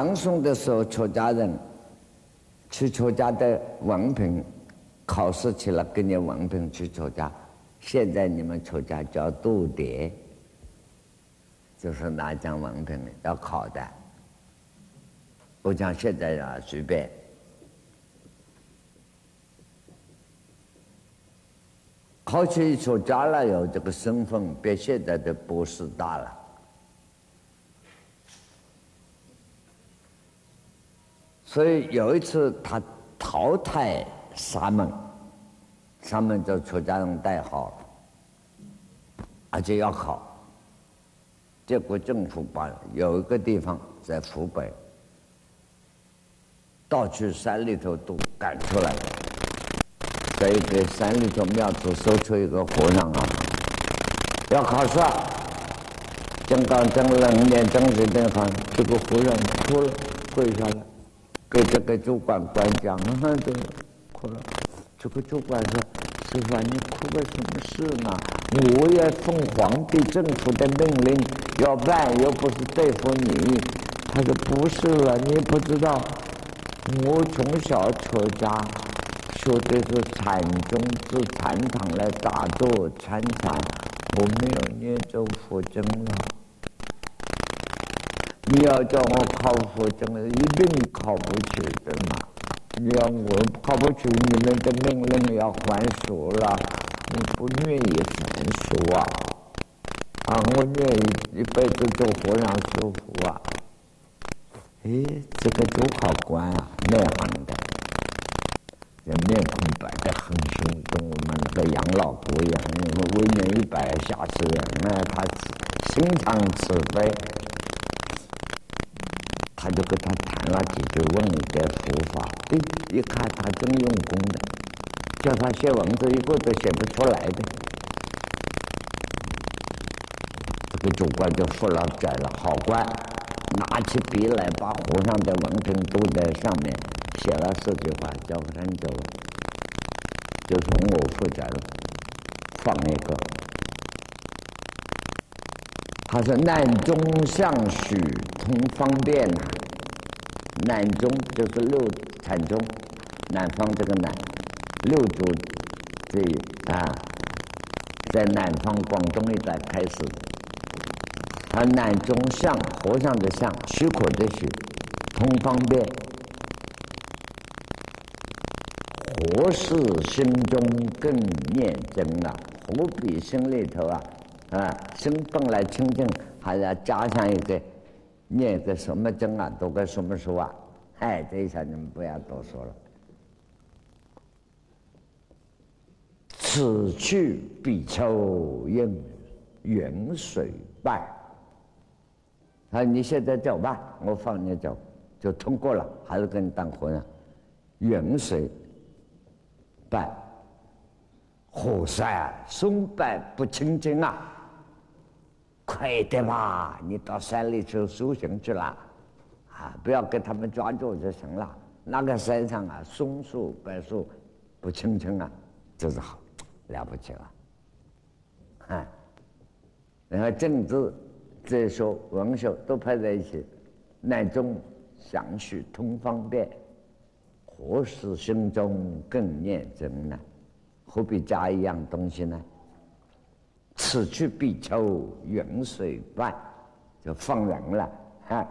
唐宋的时候，出家人去出家的文凭考试去了，给你文凭去出家。现在你们出家叫度牒，就是拿张文凭要考的，不像现在啊随便。考取出家了，有这个身份，比现在的博士大了。所以有一次，他淘汰沙门，沙门就出家人代号，而且要考。结果政府把有一个地方在湖北，到去山里头都赶出来，在一个山里头庙子搜出一个和尚啊，要考试。正刚正冷年正日那方，这个和尚哭了，跪下来。给这个主管官讲，都哭了。这个主管说：“师傅，你哭个什么事呢？我也奉皇帝政府的命令要办，又不是对付你。”他说：“不是了，你不知道，我从小出家，学的是禅宗，是禅堂来打坐参禅，我没有念咒佛经了。”你要叫我考佛经，一定考不去的嘛！你要我考不去，你们的命令要还俗了，你不愿意还俗啊？啊，我愿意一辈子做和尚修福啊！哎，这个主考官啊，内行的，这面孔摆得很凶，跟我们那个养老婆一样，我为人一百下士人，那他心肠慈悲。他就跟他谈了几句，问一点佛法。哎，一看他真用功的，叫他写文字，一个都写不出来的。这个主管就服了债了。好官拿起笔来，把和尚的文凭都在上面写了四句话，交给他就，就从我负责了，放一个。他说：“南中向许通方便呐。”南宗就是六禅宗，南方这个南，六祖这啊，在南方广东一带开始。他南宗向和尚的向，许可的许，通方便。何事心中更念真啊？何必心里头啊啊，心本来清净，还要加上一个。念个什么经啊？读个什么书啊？哎，这一下你们不要多说了。此去彼求应云水拜。啊，你现在走吧，我放你走，就通过了，还是跟你当和尚。云水拜，火山松柏不清净啊！快点吧，你到山里去修行去了，啊，不要给他们抓住就行了。那个山上啊，松树、柏树不青青啊，这是好了不起了。啊，然后政治、哲学、文学都排在一起，南中详叙通方便，何时心中更念真呢？何必加一样东西呢？此去必求云水伴，就放人了啊！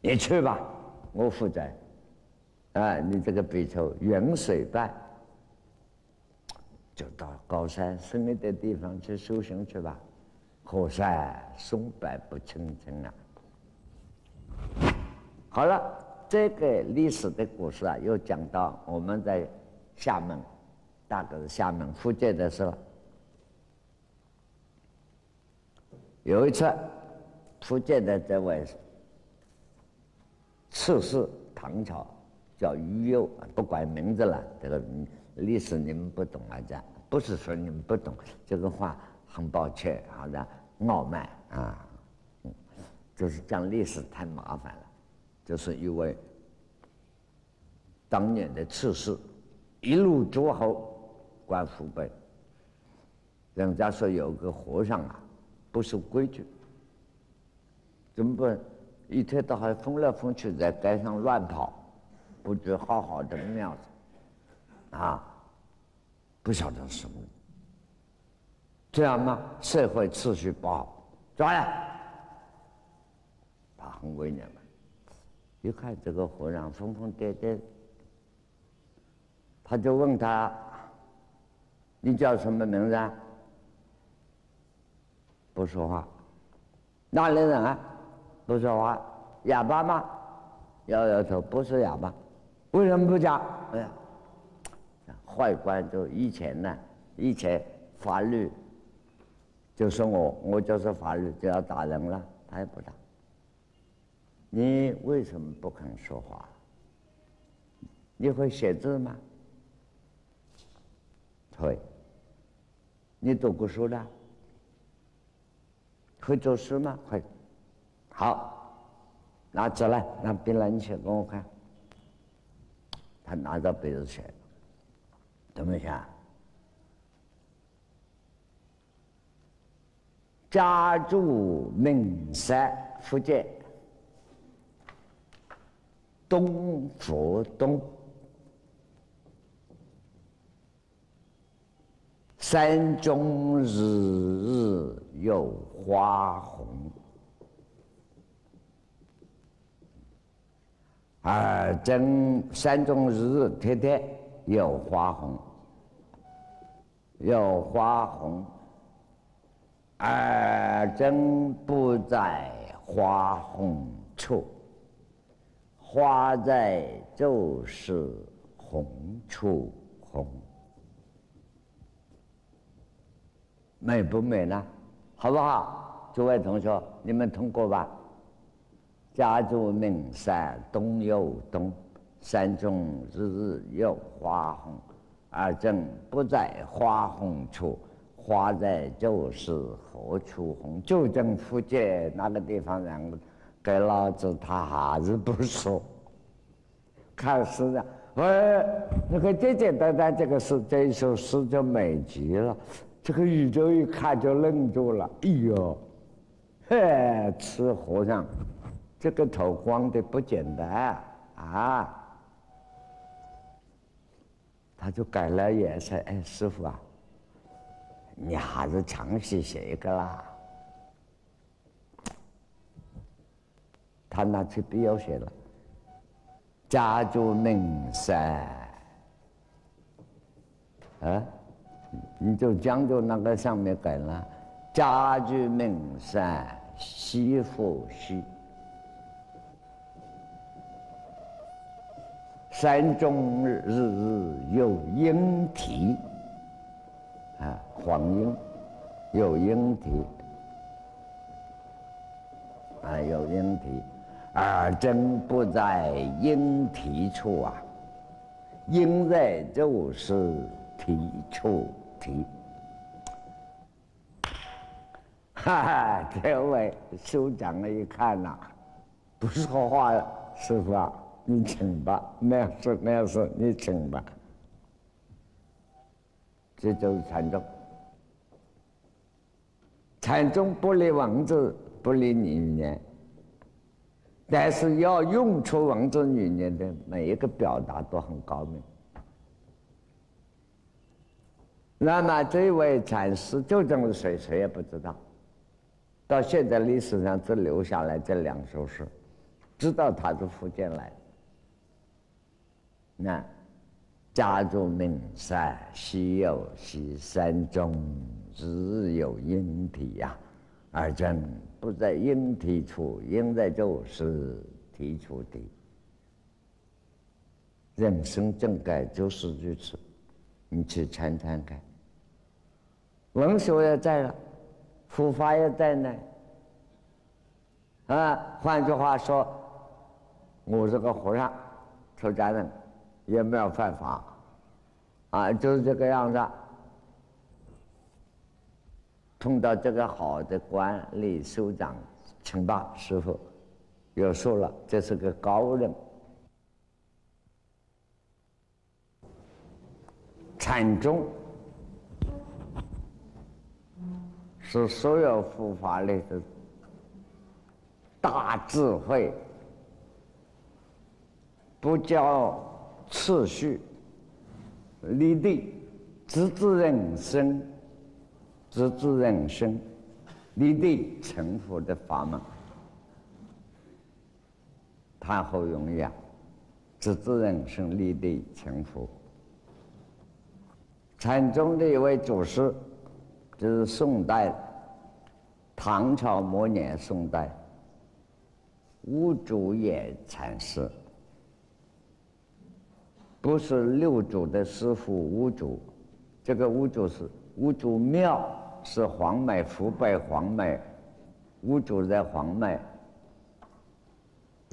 你去吧，我负责。啊，你这个比丘云水伴，就到高山深一点地方去修行去吧。火山松柏不青青啊！好了，这个历史的故事啊，又讲到我们在厦门，大概是厦门福建的时候。有一次，福建的这位刺史，唐朝叫于右，不管名字了。这个历史你们不懂啊，这不是说你们不懂，这个话很抱歉，好的，傲慢啊，就是讲历史太麻烦了。就是一位当年的刺史，一路诸侯管湖北，人家说有个和尚啊。不守规矩，怎么办？一天到晚疯来疯去，在街上乱跑，不觉好好的庙子，啊，不晓得什么，这样吗？社会秩序不好，抓来，他很为难嘛。一看这个和尚疯疯癫癫，他就问他：“你叫什么名字？”不说话。哪里人啊？不说话，哑巴吗？摇摇头，不是哑巴。为什么不讲？哎呀，坏官就以前呢，以前法律就说我，我就是法律就要打人了，他也不打。你为什么不肯说话？你会写字吗？会。你读过书的？会作诗吗？会。好，拿纸来，拿笔来，你写给我看。他拿着笔子写，怎么写？家住岷山福建东福东。山中日日有花红，而，真山中日日天天有花红，有花红，而真不在花红处，花在就是红处红。美不美呢？好不好？诸位同学，你们通过吧。家住名山东又东，山中日日有花红，而正不在花红处，花在就是何处红？就正福建那个地方人，给老子他还是不说。看诗的，喂，那个简简单单这个诗，这一首诗就美极了。这个宇宙一看就愣住了，哎呦，嘿，吃和尚，这个头光的不简单啊！他就改了颜色，哎，师傅啊，你还是强行写一个啦。他拿起笔又写了，家住岷山，啊。你就将就那个上面改了，家居岷山西复西，山中日日有莺啼，啊，黄莺有莺啼，啊，有莺啼，而真不在莺啼处啊，莺在就是。啼处。提，哈哈！这位首长一看呐，不说话了。师傅啊，你请吧，那事那事你请吧。这就是禅宗。禅宗不离文字，不离语言，但是要用出文字语言的每一个表达都很高明。那么这位禅师究竟是谁？谁也不知道。到现在历史上只留下来这两首诗，知道他是福建来的。那家住名山西有西，山中日有莺啼呀。而真不在莺啼处，莺在就是啼处啼。人生正该就是如此，你去参参看。文学也在了，佛法也在呢。啊，换句话说，我这个和尚，出家人，也没有犯法，啊，就是这个样子。碰到这个好的管理首长，请吧，师傅，有说了，这是个高人，禅宗。是所有佛法里的大智慧，不教次序，立地，直至人生，直至人生，立地成佛的法门，谈何容易啊！直至人生，立地成佛。禅宗的一位祖师，这是宋代唐朝末年，宋代。五祖也禅师，不是六祖的师傅五祖，这个五祖是五祖庙，是黄梅湖北黄梅，五祖在黄梅，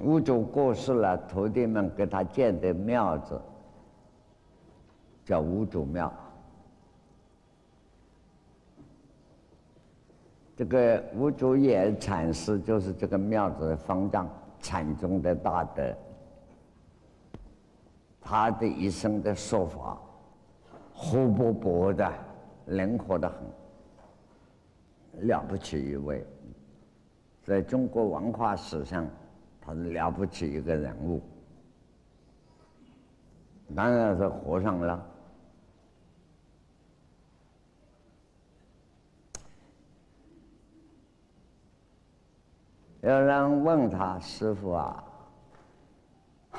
五祖过世了，徒弟们给他建的庙子，叫五祖庙。这个五祖也禅师就是这个庙子的方丈，禅宗的大德。他的一生的说法，活泼泼的，灵活的很，了不起一位，在中国文化史上，他是了不起一个人物。当然是和尚了。有人问他师傅啊，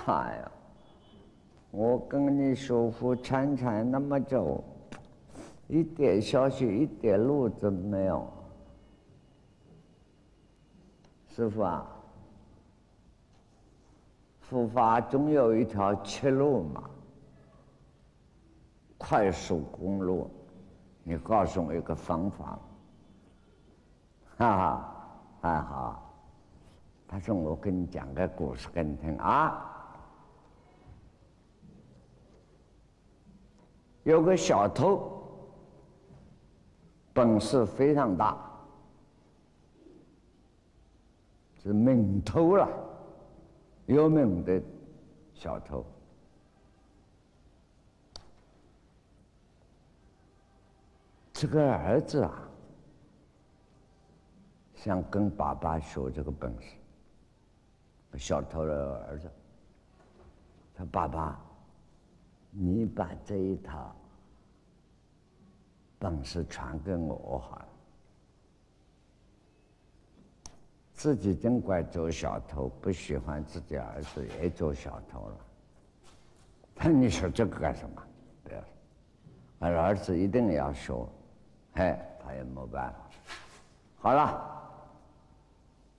哎呀，我跟你学佛参禅那么久，一点消息，一点路子没有。师傅啊，佛法总有一条切路嘛，快速公路，你告诉我一个方法。哈哈，还好。他说：“我跟你讲个故事给你听啊。有个小偷，本事非常大，是名偷了，有名的小偷。这个儿子啊，想跟爸爸学这个本事。”小偷的儿子，他爸爸，你把这一套本事传给我好了。自己尽管做小偷，不喜欢自己儿子也做小偷了。那你说这个干什么？不要，说儿子一定要说，哎，他也没办法。好了，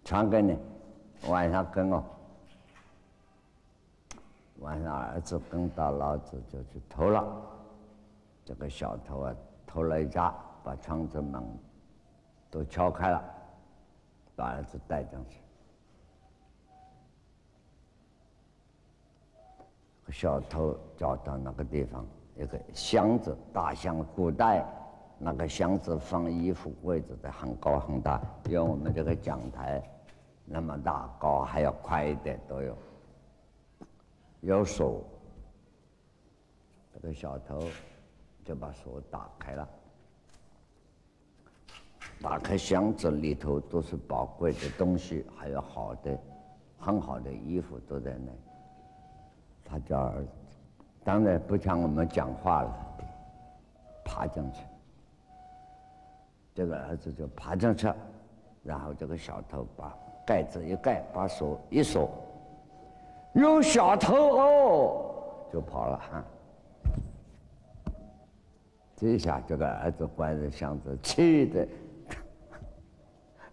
传给你。晚上跟哦，晚上儿子跟到老子就去偷了，这个小偷啊偷了一家，把窗子门都敲开了，把儿子带进去。小偷找到那个地方，一个箱子，大箱，古代那个箱子放衣服柜子的，很高很大，有我们这个讲台。那么大高还要宽一点都有，有手，这个小偷就把锁打开了，打开箱子里头都是宝贵的东西，还有好的、很好的衣服都在那。他叫儿子，当然不像我们讲话了，爬进去，这个儿子就爬进去，然后这个小偷把。盖子一盖，把锁一锁，有小偷哦，就跑了哈。这下这个儿子关着箱子，气的，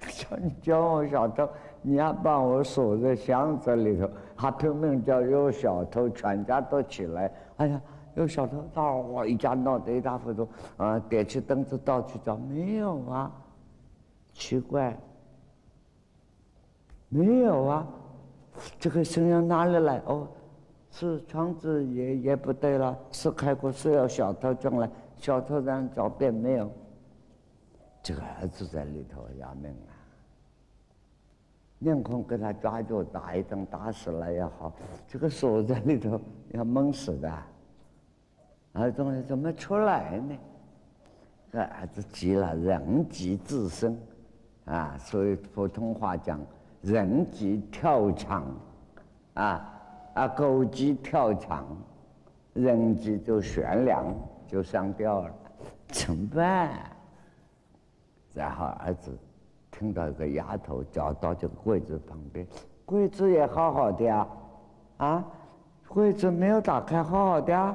叫你叫我小偷，你还把我锁在箱子里头，还拼命叫有小偷，全家都起来。哎呀，有小偷，到我一家闹得一塌糊涂。啊，点起灯子到处找，没有啊，奇怪。没有啊，这个声音哪里来？哦，是窗子也也不对了，是开过，是有小偷进来，小偷让找遍没有。这个儿子在里头要命啊！面孔给他抓住，打一顿，打死了也好。这个锁在里头要闷死的，儿子怎么出来呢？这儿子急了，人急自生啊，所以普通话讲。人机跳墙，啊啊，狗急跳墙，人机就悬梁就上吊了，怎么办？然后儿子听到一个丫头叫到这个柜子旁边，柜子也好好的啊，啊，柜子没有打开，好好的啊，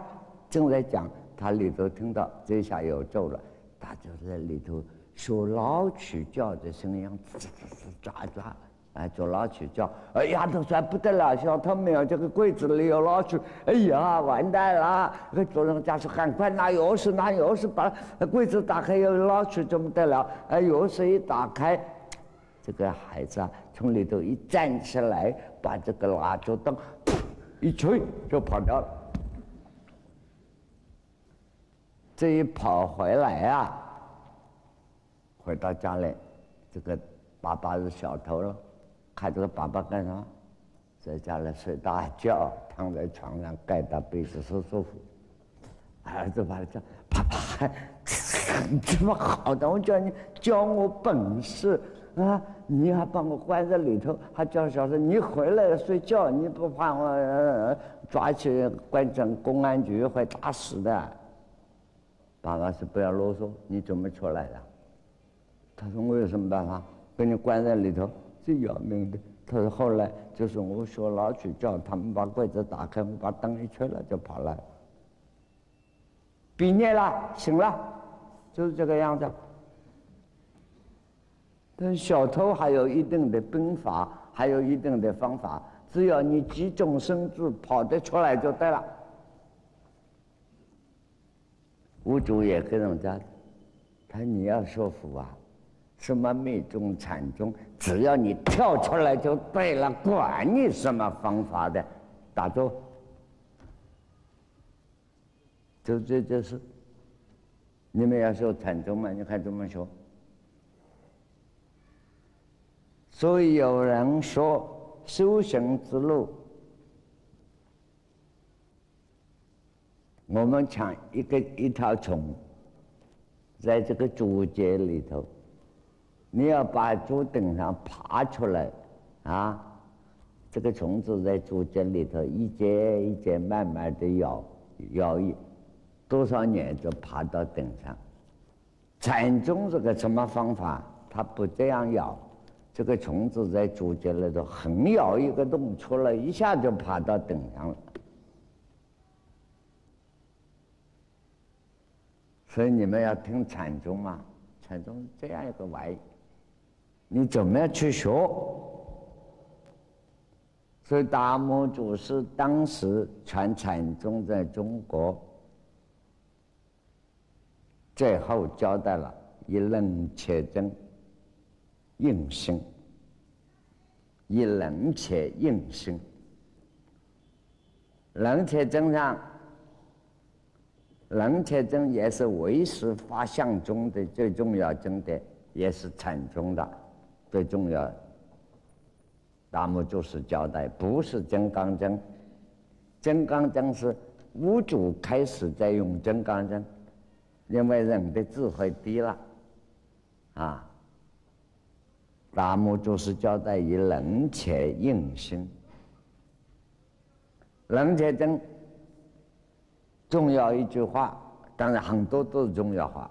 正在讲，他里头听到这下有咒了，他就在里头学老曲叫的声音，吱吱吱抓抓。哎，做老曲叫，哎丫头说不得了，小偷没有这个柜子里有老鼠，哎呀，完蛋了！那主人家说赶快拿钥匙，拿钥匙把柜子打开，有老鼠怎么得了？哎，钥匙一打开，这个孩子啊，从里头一站起来，把这个蜡烛灯一吹就跑掉了。这一跑回来啊，回到家里，这个爸爸是小偷了。看这个爸爸干啥？在家里睡大觉，躺在床上盖大被子舒舒服。儿子把他叫爸爸，这么好的，我叫你教我本事啊！你还把我关在里头，还叫小声，你回来睡觉，你不怕我抓起关进公安局会打死的？爸爸说不要啰嗦，你怎么出来的？他说我有什么办法？给你关在里头。最要命的，他说后来就是我说老去叫他们把柜子打开，我把灯一吹了就跑了。毕业了，醒了，就是这个样子。但小偷还有一定的兵法，还有一定的方法，只要你急中生智，跑得出来就对了。吴主也跟人家，他说你要说服啊。什么密中禅中，只要你跳出来就对了，管你什么方法的，打住。就这就是，你们要说禅宗嘛，你看怎么说？所以有人说修行之路，我们像一个一条虫，在这个竹节里头。你要把竹顶上爬出来，啊，这个虫子在竹尖里头一节一节慢慢的咬，咬一多少年就爬到顶上。禅宗这个什么方法？它不这样咬，这个虫子在竹尖里头横咬一个洞出来，一下就爬到顶上了。所以你们要听禅宗嘛，禅宗这样一个玩意。你怎么样去学？所以达摩祖师当时传禅宗在中国，最后交代了一冷且真，应心，一冷且应心。冷且真上，冷且真也是唯识法相中的最重要经典，也是禅宗的。最重要，达摩就是交代，不是金刚经，金刚经是五祖开始在用金刚经，因为人的智慧低了，啊，达摩就是交代以冷且应心，冷且真，重要一句话，当然很多都是重要话，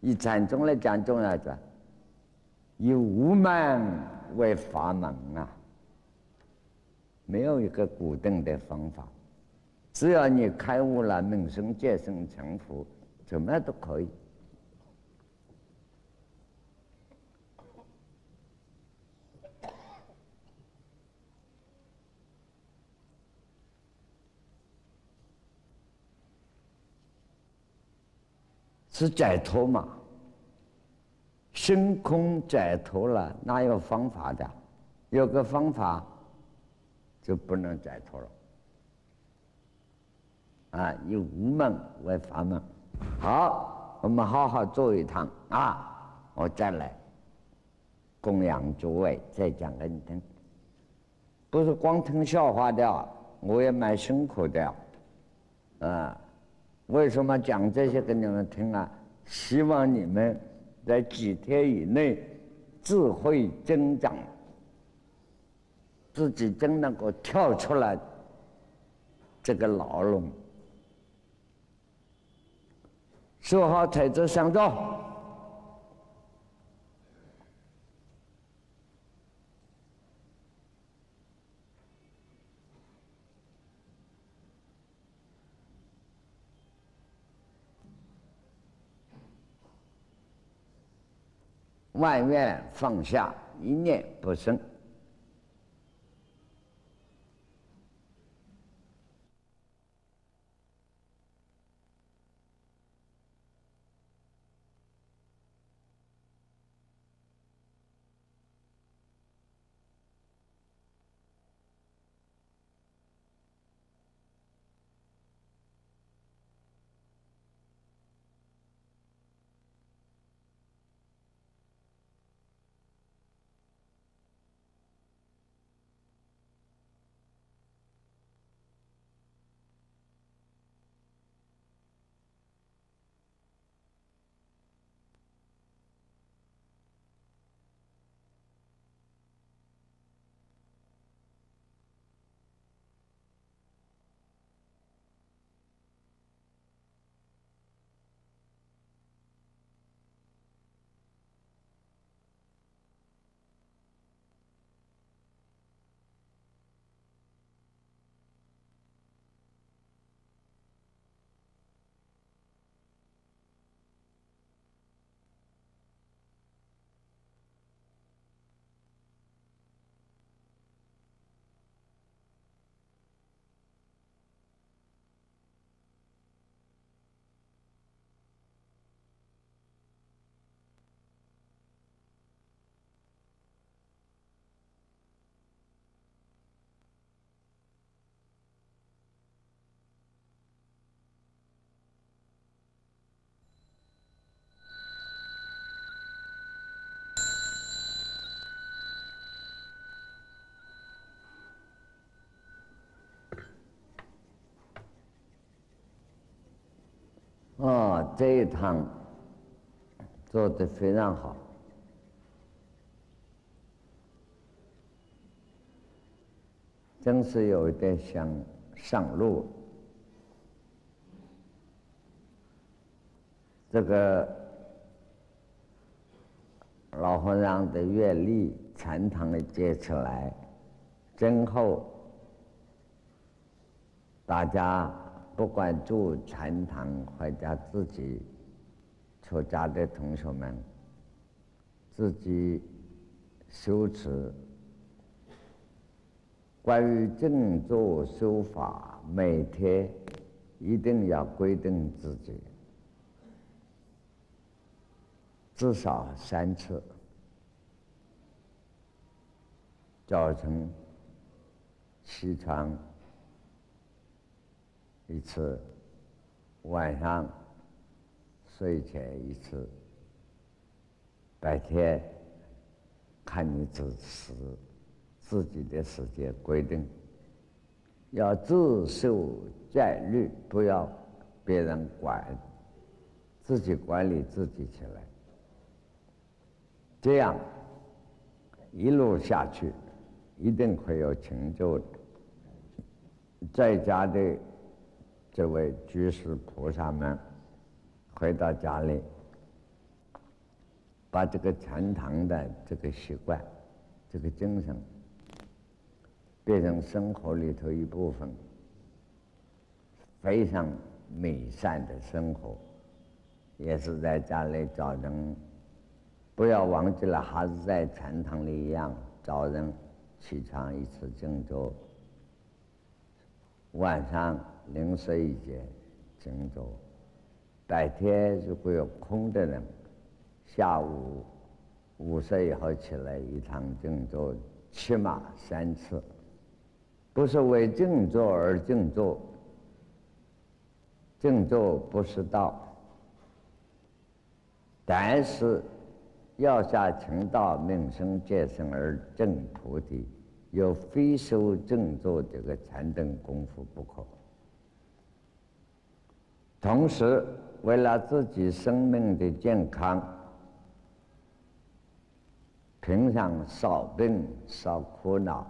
以禅宗来讲重要的。以无门为法门啊，没有一个固定的方法，只要你开悟了，名生见生成佛，怎么样都可以。是解脱嘛？心空解脱了，哪有方法的？有个方法就不能解脱了。啊，以无门为法门。好，我们好好做一趟啊！我再来供养诸位，再讲给你听。不是光听笑话的，我也蛮辛苦的。啊，为什么讲这些给你们听啊？希望你们。在几天以内，智慧增长，自己真能够跳出来这个牢笼。说好抬着上座。万愿放下，一念不生。这一趟做的非常好，真是有一点想上路。这个老和尚的阅历，禅堂里接起来，今后大家。不管住禅堂或者自己出家的同学们，自己修持关于静坐修法，每天一定要规定自己至少三次，早晨起床。一次，晚上睡前一次，白天看你自时自己的时间规定，要自受戒律，不要别人管，自己管理自己起来，这样一路下去，一定会有成就的。在家的。这位居士菩萨们回到家里，把这个禅堂的这个习惯、这个精神变成生活里头一部分，非常美善的生活，也是在家里早晨，不要忘记了，还是在禅堂里一样，早晨起床一次静坐，晚上。临睡一觉，静坐。白天如果有空的人，下午午睡以后起来一趟静坐，起码三次。不是为静坐而静坐，静坐不是道。但是要下情道，命生见生而证菩提，有非修静坐这个禅定功夫不可。同时，为了自己生命的健康，平常少病少苦恼，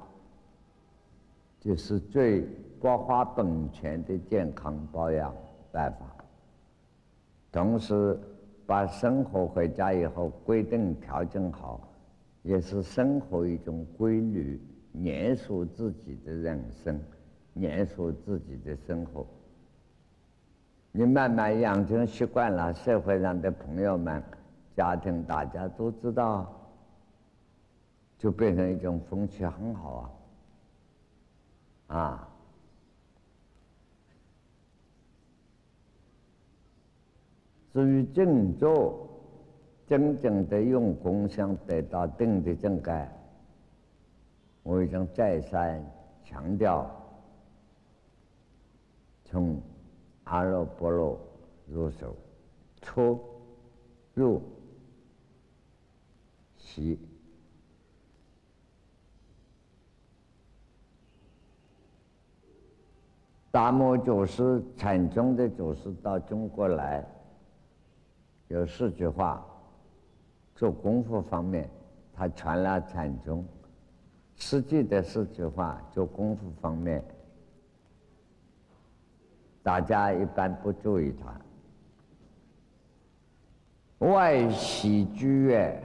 就是最不花本钱的健康保养办法。同时，把生活回家以后规定调整好，也是生活一种规律，严肃自己的人生，严肃自己的生活。你慢慢养成习惯了，社会上的朋友们、家庭大家都知道，就变成一种风气，很好啊！啊，至于静坐，真正的用功想得到定的正感，我已经再三强调，从。阿耨波罗入手，出入息。达摩祖师禅宗的祖师到中国来，有四句话：做功夫方面，他传了禅宗；实际的四句话，做功夫方面。大家一般不注意它。外息居远，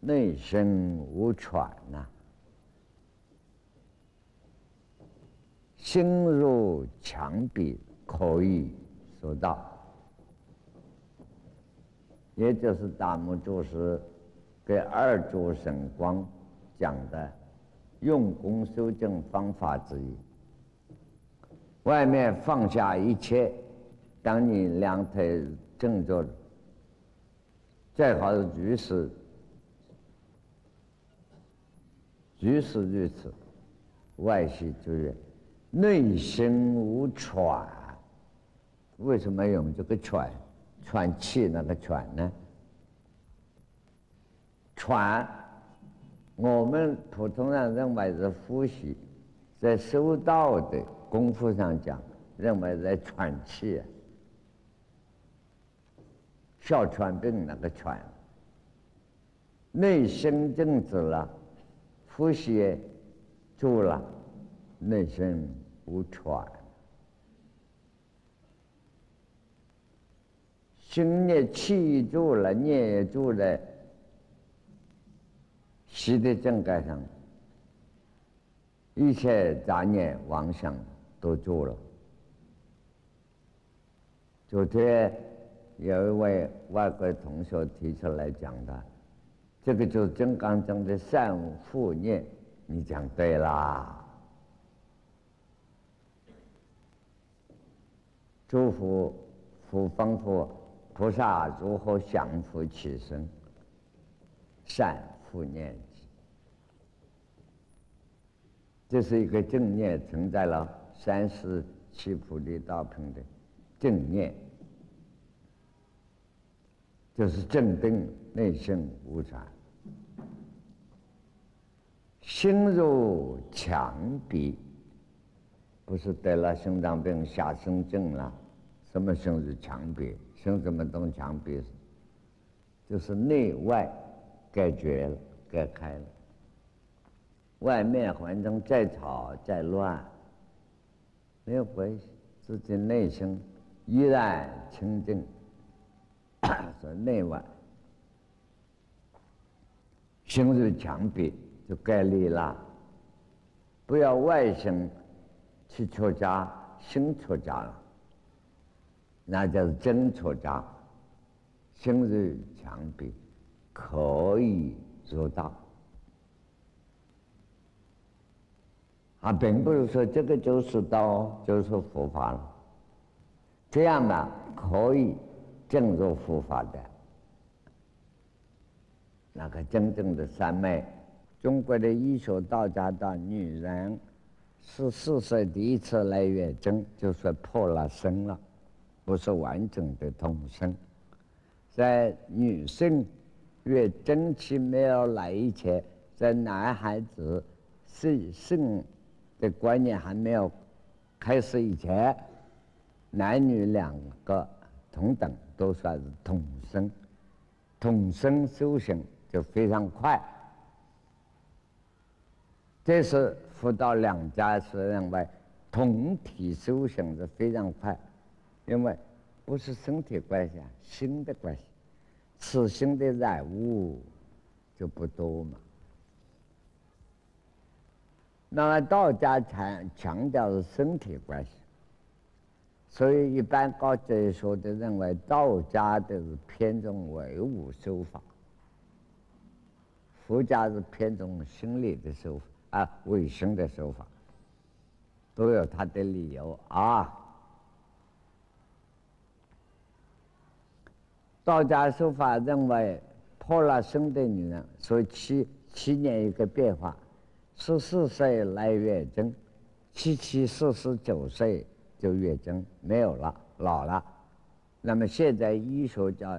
内生无喘呐。心如墙壁，可以说道。也就是大木祖师给二祖神光讲的用功修正方法之一。外面放下一切，当你两腿正坐，再好的居士，居士如此，外息就是，内心无喘。为什么用这个喘？喘气那个喘呢？喘，我们普通人认为是呼吸，在修道的。功夫上讲，认为在喘气，哮喘病那个喘，内心静止了，呼吸住了，内心无喘，心也气住了，念也住了，习的正盖上，一切杂念妄想。都做了。昨天有一位外国同学提出来讲的，这个就是金刚经的善护念，你讲对啦。诸佛佛方佛菩萨如何降伏起身？善护念这是一个正念存在了。三十七菩提道品的正念，就是正定内心无常，心如墙壁，不是得了心脏病下生症了？什么心如墙壁？心怎么动墙壁？就是内外隔绝了，隔开了，外面环境再吵再乱。没有关系，自己内心依然清净，说内外心如墙壁就隔离了。不要外心去出家，心出家了，那就是真出家。心如墙壁，可以做到。啊，并不是说这个就是道，就是佛法了。这样的可以进入佛法的那个真正的三昧。中国的医学道家的女人十四岁第一次来月经，就是破了身了，不是完整的同生。在女性月经期没有来以前，在男孩子性性。这观念还没有开始以前，男女两个同等，都算是同生，同生修行就非常快。这是佛道两家是认为同体修行是非常快，因为不是身体关系啊，心的关系，此心的染污就不多嘛。那么道家强强调是身体关系，所以一般高哲学的认为道家的是偏重唯物修法，佛家是偏重心理的修法。啊，卫生的手法都有他的理由啊。道家说法认为，破了生的女人，所以七七年一个变化，十四岁来月经，七七四十九岁就月经没有了，老了。那么现在医学叫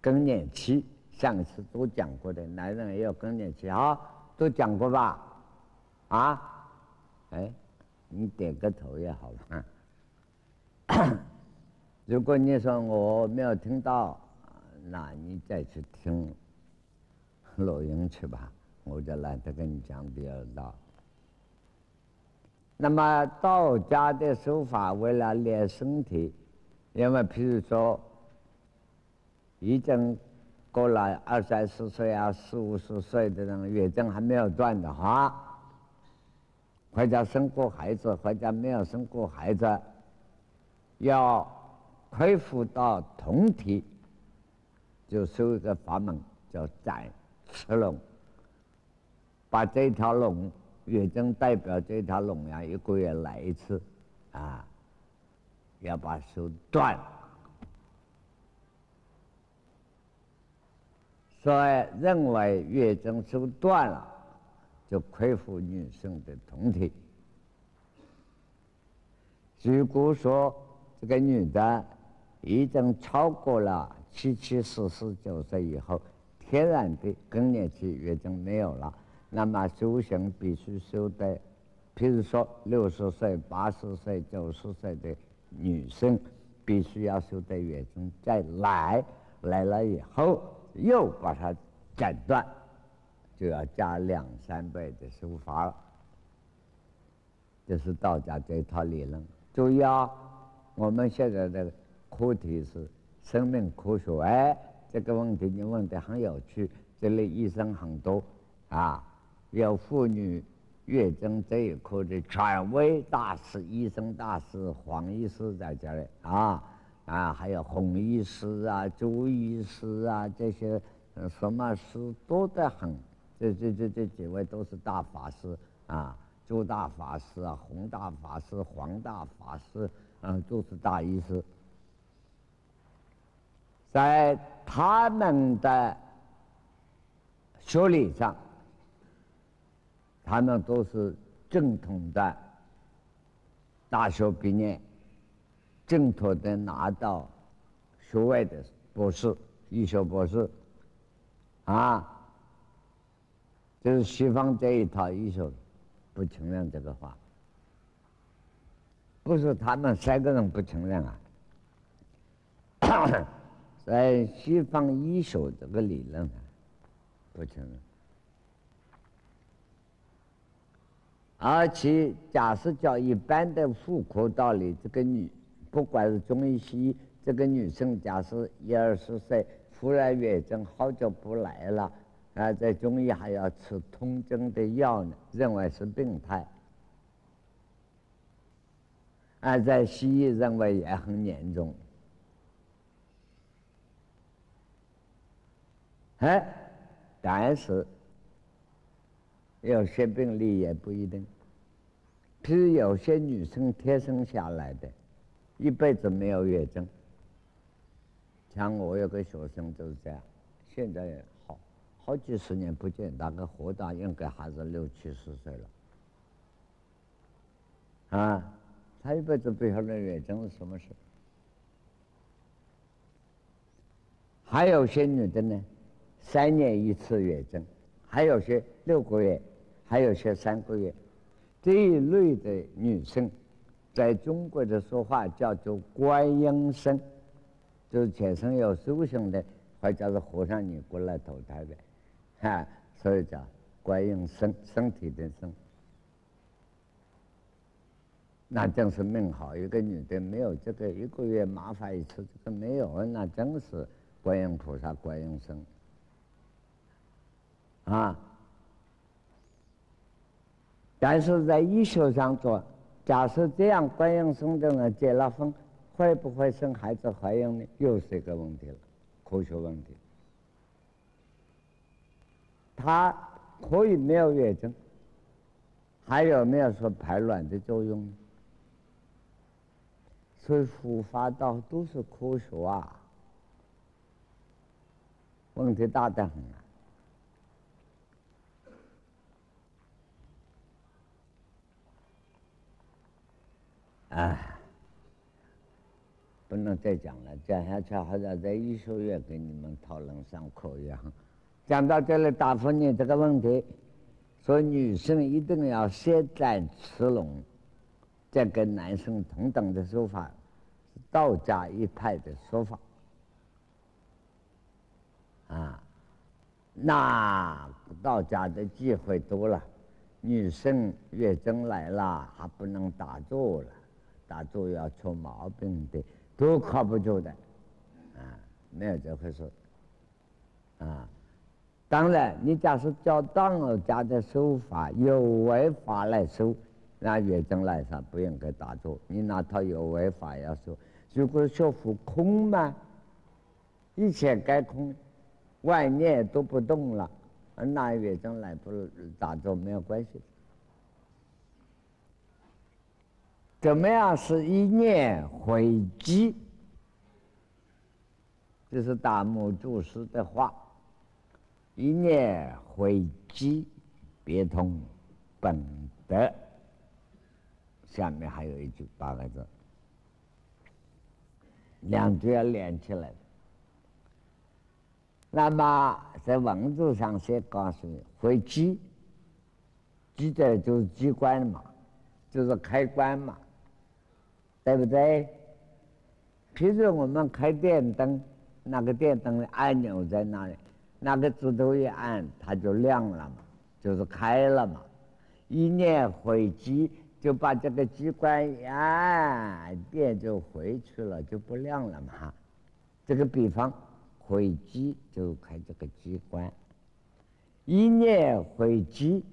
更年期，上次都讲过的，男人也有更年期啊，都讲过吧？啊，哎，你点个头也好吧。如果你说我没有听到，那你再去听录音去吧，我就懒得跟你讲第二道。那么道家的手法，为了练身体，因为譬如说，已经过了二三十岁啊，四五十岁的人，月经还没有断的话。或者生过孩子，或者没有生过孩子，要恢复到同体，就修一个法门，叫斩赤龙。把这条龙，月经代表这条龙呀，一个月来一次，啊，要把手断。所以认为月经手断了。就恢复女生的同体。如果说这个女的已经超过了七七四十九岁以后，天然的更年期月经没有了，那么修行必须修的，譬如说六十岁、八十岁、九十岁的女生，必须要修的月经再来，来了以后又把它斩断。就要加两三倍的修法了，这是道家这一套理论。注意啊，我们现在的课题是生命科学，哎，这个问题你问的很有趣。这里医生很多啊，有妇女月经这一科的权威大师、医生大师黄医师在这里啊啊，还有洪医师啊、朱医师啊，这些什么师多得很。这这这这几位都是大法师啊，朱大法师啊，洪大法师、黄大法师，嗯，都是大医师。在他们的学理上，他们都是正统的大学毕业，正统的拿到学位的博士、医学博士，啊。就是西方这一套医学不承认这个话，不是他们三个人不承认啊，在西方医学这个理论啊不承认，而且假设叫一般的妇科道理，这个女不管是中医西医，这个女生假设一二十岁，忽然月经好久不来了。啊，在中医还要吃通经的药呢，认为是病态；啊，在西医认为也很严重。哎，但是有些病例也不一定，譬如有些女生天生下来的，一辈子没有月经，像我有个学生就是这样，现在。好好几十年不见，大概活到应该还是六七十岁了。啊，他一辈子不晓得月经是什么事。还有些女的呢，三年一次月经，还有些六个月，还有些三个月。这一类的女生，在中国的说话叫做观音生，就是前生有修行的，或者是和尚女过来投胎的，哈，所以叫观音生。身体的生，那真是命好。一个女的没有这个一个月麻烦一次，这个没有，那真是观音菩萨观音生，啊。但是在医学上做，假设这样观音生的人结了婚，会不会生孩子怀孕呢？又是一个问题了，科学问题。他可以没有月经，还有没有说排卵的作用？所以佛法道都是科学啊，问题大得很啊。哎，不能再讲了，讲下去好像在医学院跟你们讨论上课一样。讲到这里，答复你这个问题，说女生一定要先斩雌龙，再跟男生同等的说法，道家一派的说法。啊，那道家的忌讳多了，女生月经来了还不能打坐了。打坐要出毛病的，都靠不住的，啊，没有这回事，啊，当然，你假设叫道家的手法有违法来收，那月经来上不应该打坐，你那套有违法要收，如果学佛空嘛，一切该空，万念都不动了，那月经来不打坐没有关系。怎么样是一念回机？这是大木祖师的话。一念回机，别通本德。下面还有一句八个字，两句要连起来。那么在文字上先告诉你，回击，击的就是机关嘛，就是开关嘛。对不对？譬如我们开电灯，那个电灯的按钮在那里，那个指头一按，它就亮了嘛，就是开了嘛。一念回机，就把这个机关一按，电就回去了，就不亮了嘛。这个比方，回机就开这个机关。一念回机，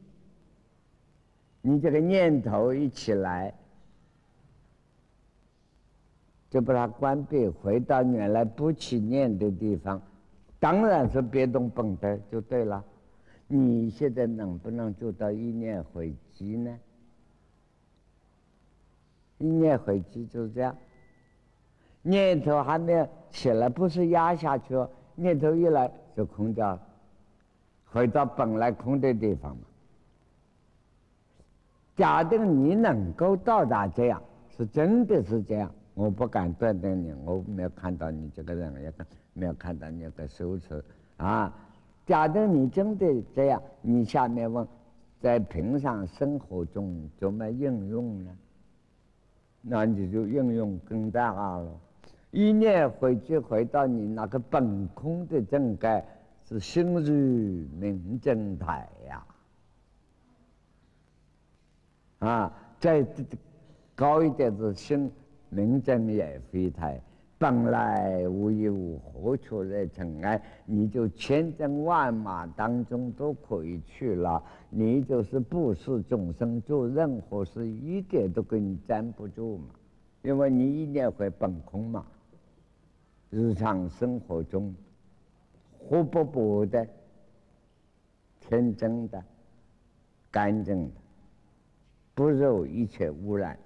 你这个念头一起来。就把它关闭，回到原来不起念的地方，当然是别动本的就对了。你现在能不能做到一念回机呢？一念回机就是这样，念头还没有起来，不是压下去哦，念头一来就空掉了，回到本来空的地方嘛。假定你能够到达这样，是真的是这样。我不敢断定你，我没有看到你这个人，也没有看到你的手持啊。假定你真的这样，你下面问，在平常生活中怎么应用呢？那你就应用更大了。一念回去回到你那个本空的正盖，是心如明镜台呀。啊，再高一点是心。明正也非台，本来无一物，何处惹尘埃？你就千军万马当中都可以去了，你就是布施众生，做任何事一点都跟你粘不住嘛，因为你一念会本空嘛。日常生活中，活泼泼的、天真的、干净的，不受一切污染。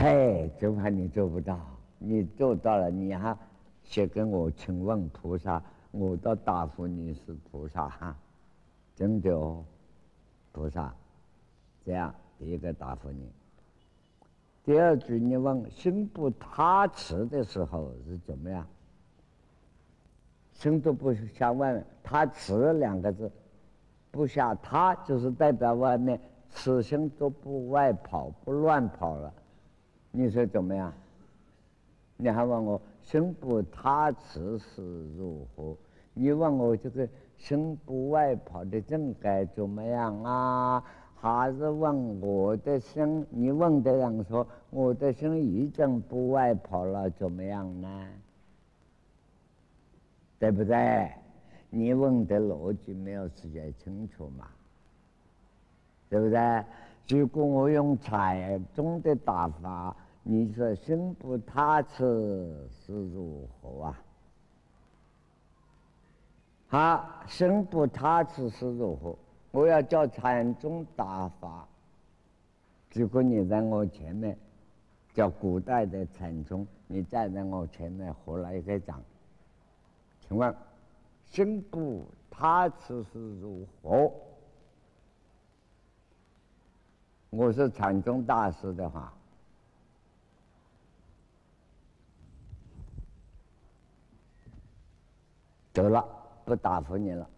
嘿，就怕你做不到，你做到了，你还先跟我请问菩萨，我都答复你是菩萨 哈，真的哦，菩萨，这样第一个答复你。第二句你问心不他持的时候是怎么样？心都不向外面，他持两个字，不向他就是代表外面，此心都不外跑，不乱跑了。你说怎么样？你还问我心不他持是如何？你问我这个心不外跑的正该怎么样啊？还是问我的心？你问的人说我的心已经不外跑了，怎么样呢？对不对？你问的逻辑没有直接清楚嘛？对不对？如果我用禅宗的打法，你说心不踏实是如何啊？好，心不踏实是如何？我要叫禅宗打法。如果你在我前面，叫古代的禅宗，你站在我前面喝了一个掌，请问？心不踏实是如何？我是禅宗大师的话，得了，不答复你了。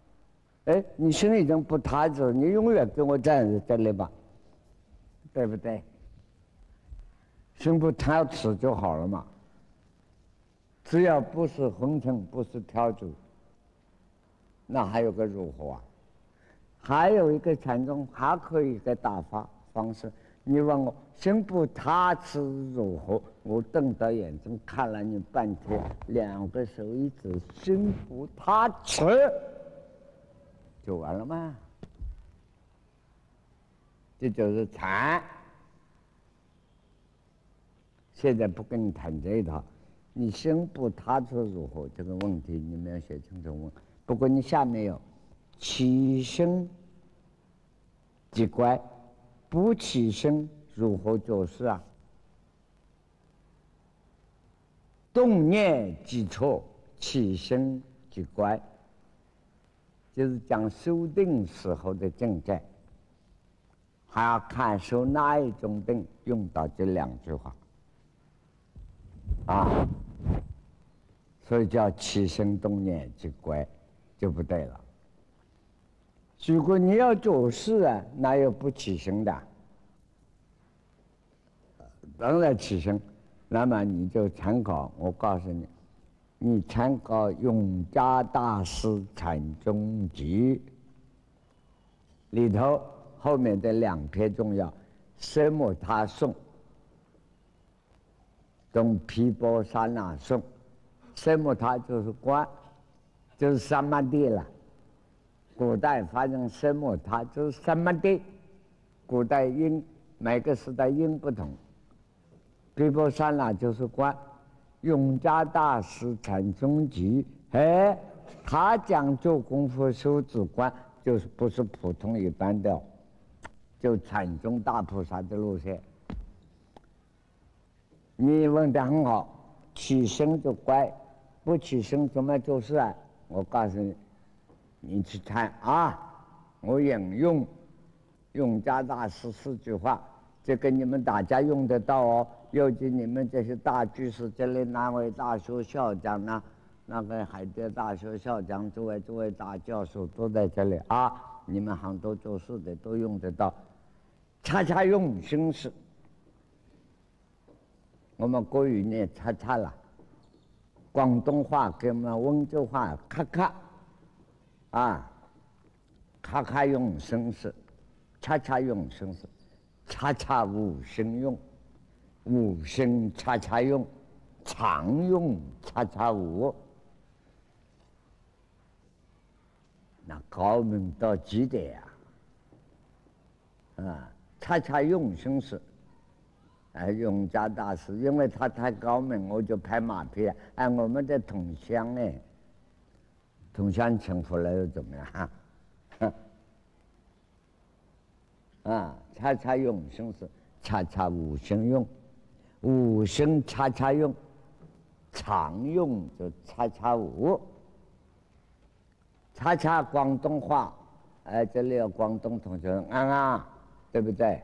哎，你心里已经不踏实，你永远跟我站在这里吧，对不对？心不踏实就好了嘛。只要不是红尘，不是挑主。那还有个如何啊？还有一个禅宗，还可以一个打法方式。你问我心不踏实如何？我瞪着眼睛看了你半天，两个手一指，心不踏实，就完了吗？这就是禅。现在不跟你谈这一套，你心不踏实如何？这个问题你们要写清楚问。不过你下面有起心即乖，不起身如何做事啊？动念即错，起身即乖，就是讲修定时候的境界，还要看修哪一种定，用到这两句话啊，所以叫起身动念即乖。就不对了。如果你要做事啊，哪有不起身的？当然起身。那么你就参考，我告诉你，你参考永嘉大师《禅宗集》里头后面的两篇重要，《色摩他颂》跟《毗波沙那颂》，色摩他就是观。就是三摩地了，古代发生什么，它就是什么的。古代音每个时代音不同。毗婆沙那就是观，永嘉大师禅宗集，哎，他讲做功夫修止观，就是不是普通一般的，就禅宗大菩萨的路线。你问的很好，起身就乖，不起身怎么做事啊？我告诉你，你去看啊！我引用永嘉大师四句话，这个你们大家用得到哦。尤其你们这些大居士，这里哪位大学校长呢？那个海德大学校长，诸位诸位大教授都在这里啊！你们很多做事的都用得到，恰恰用心事。我们国语念恰恰了。广东话跟我们温州话咔咔，啊，咔咔用声势，恰恰用声势，恰恰无声用，无声恰恰用，常用恰恰无，那高明到极点呀！啊，恰恰用声势。哎，永嘉大师，因为他太高明，我就拍马屁。哎，我们的同乡哎，同乡请回来又怎么样？啊，恰恰用生是恰恰无声用，无声恰恰用，常用就恰恰五。恰恰广东话，哎，这里有广东同学，啊啊，对不对？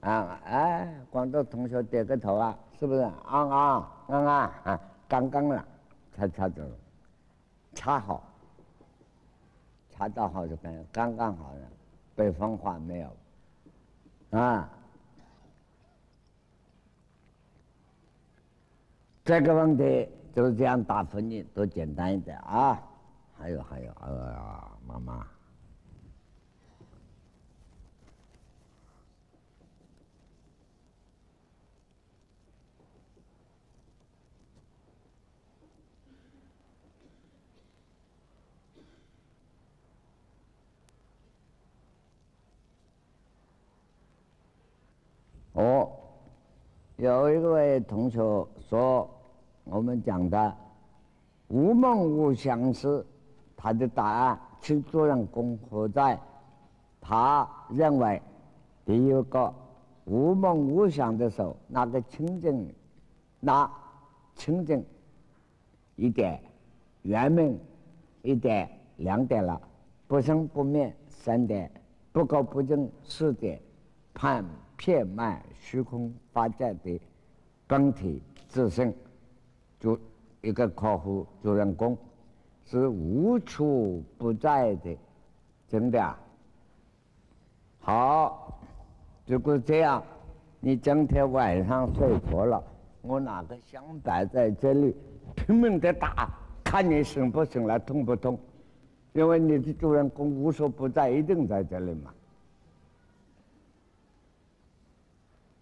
啊哎，广东同学点个头啊，是不是？啊啊啊啊啊！刚刚了，才擦走，恰好，恰到好就刚刚刚好了。北方话没有啊？这个问题就是这样答复你，都简单一点啊。还有还有，哎呀，妈妈。哦，有一位同学说，我们讲的无梦无相是他的答案，其主人公何在？他认为第一个无梦无想的时候，那个清净，那清净一点，圆满一点，两点了，不生不灭三点，不垢不净四点，判片脉虚空发展的本体自身，就一个客户主人公是无处不在的，真的啊。好，如果这样，你整天晚上睡着了，我拿个香摆在这里，拼命的打，看你醒不醒来，痛不痛？因为你的主人公无所不在，一定在这里嘛，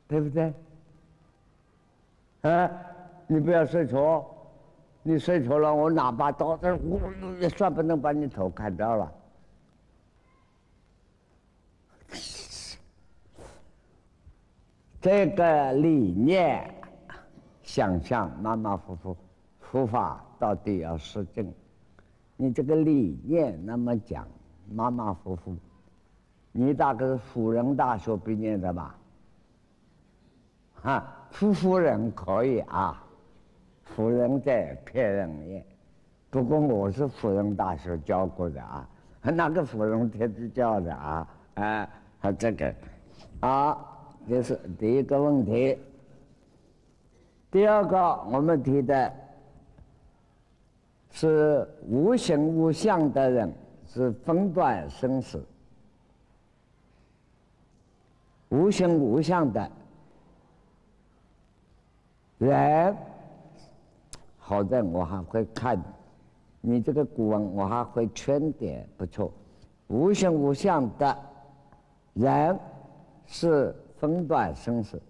对不对？啊，你不要睡着，你睡着了，我拿把刀子，我也算不能把你头砍掉了。这个理念，想象马马虎虎，佛法到底要实证。你这个理念那么讲，马马虎虎。你大概是辅仁大学毕业的吧？啊，夫妇人可以啊，夫人在骗人也。不过我是芙蓉大学教过的啊，哪个芙蓉天子教的啊？啊，他这个，啊。这是第一个问题。第二个，我们提的是无形无相的人是分段生死，无形无相的人，好在我还会看你这个古文，我还会圈点，不错。无形无相的人是。分段生死，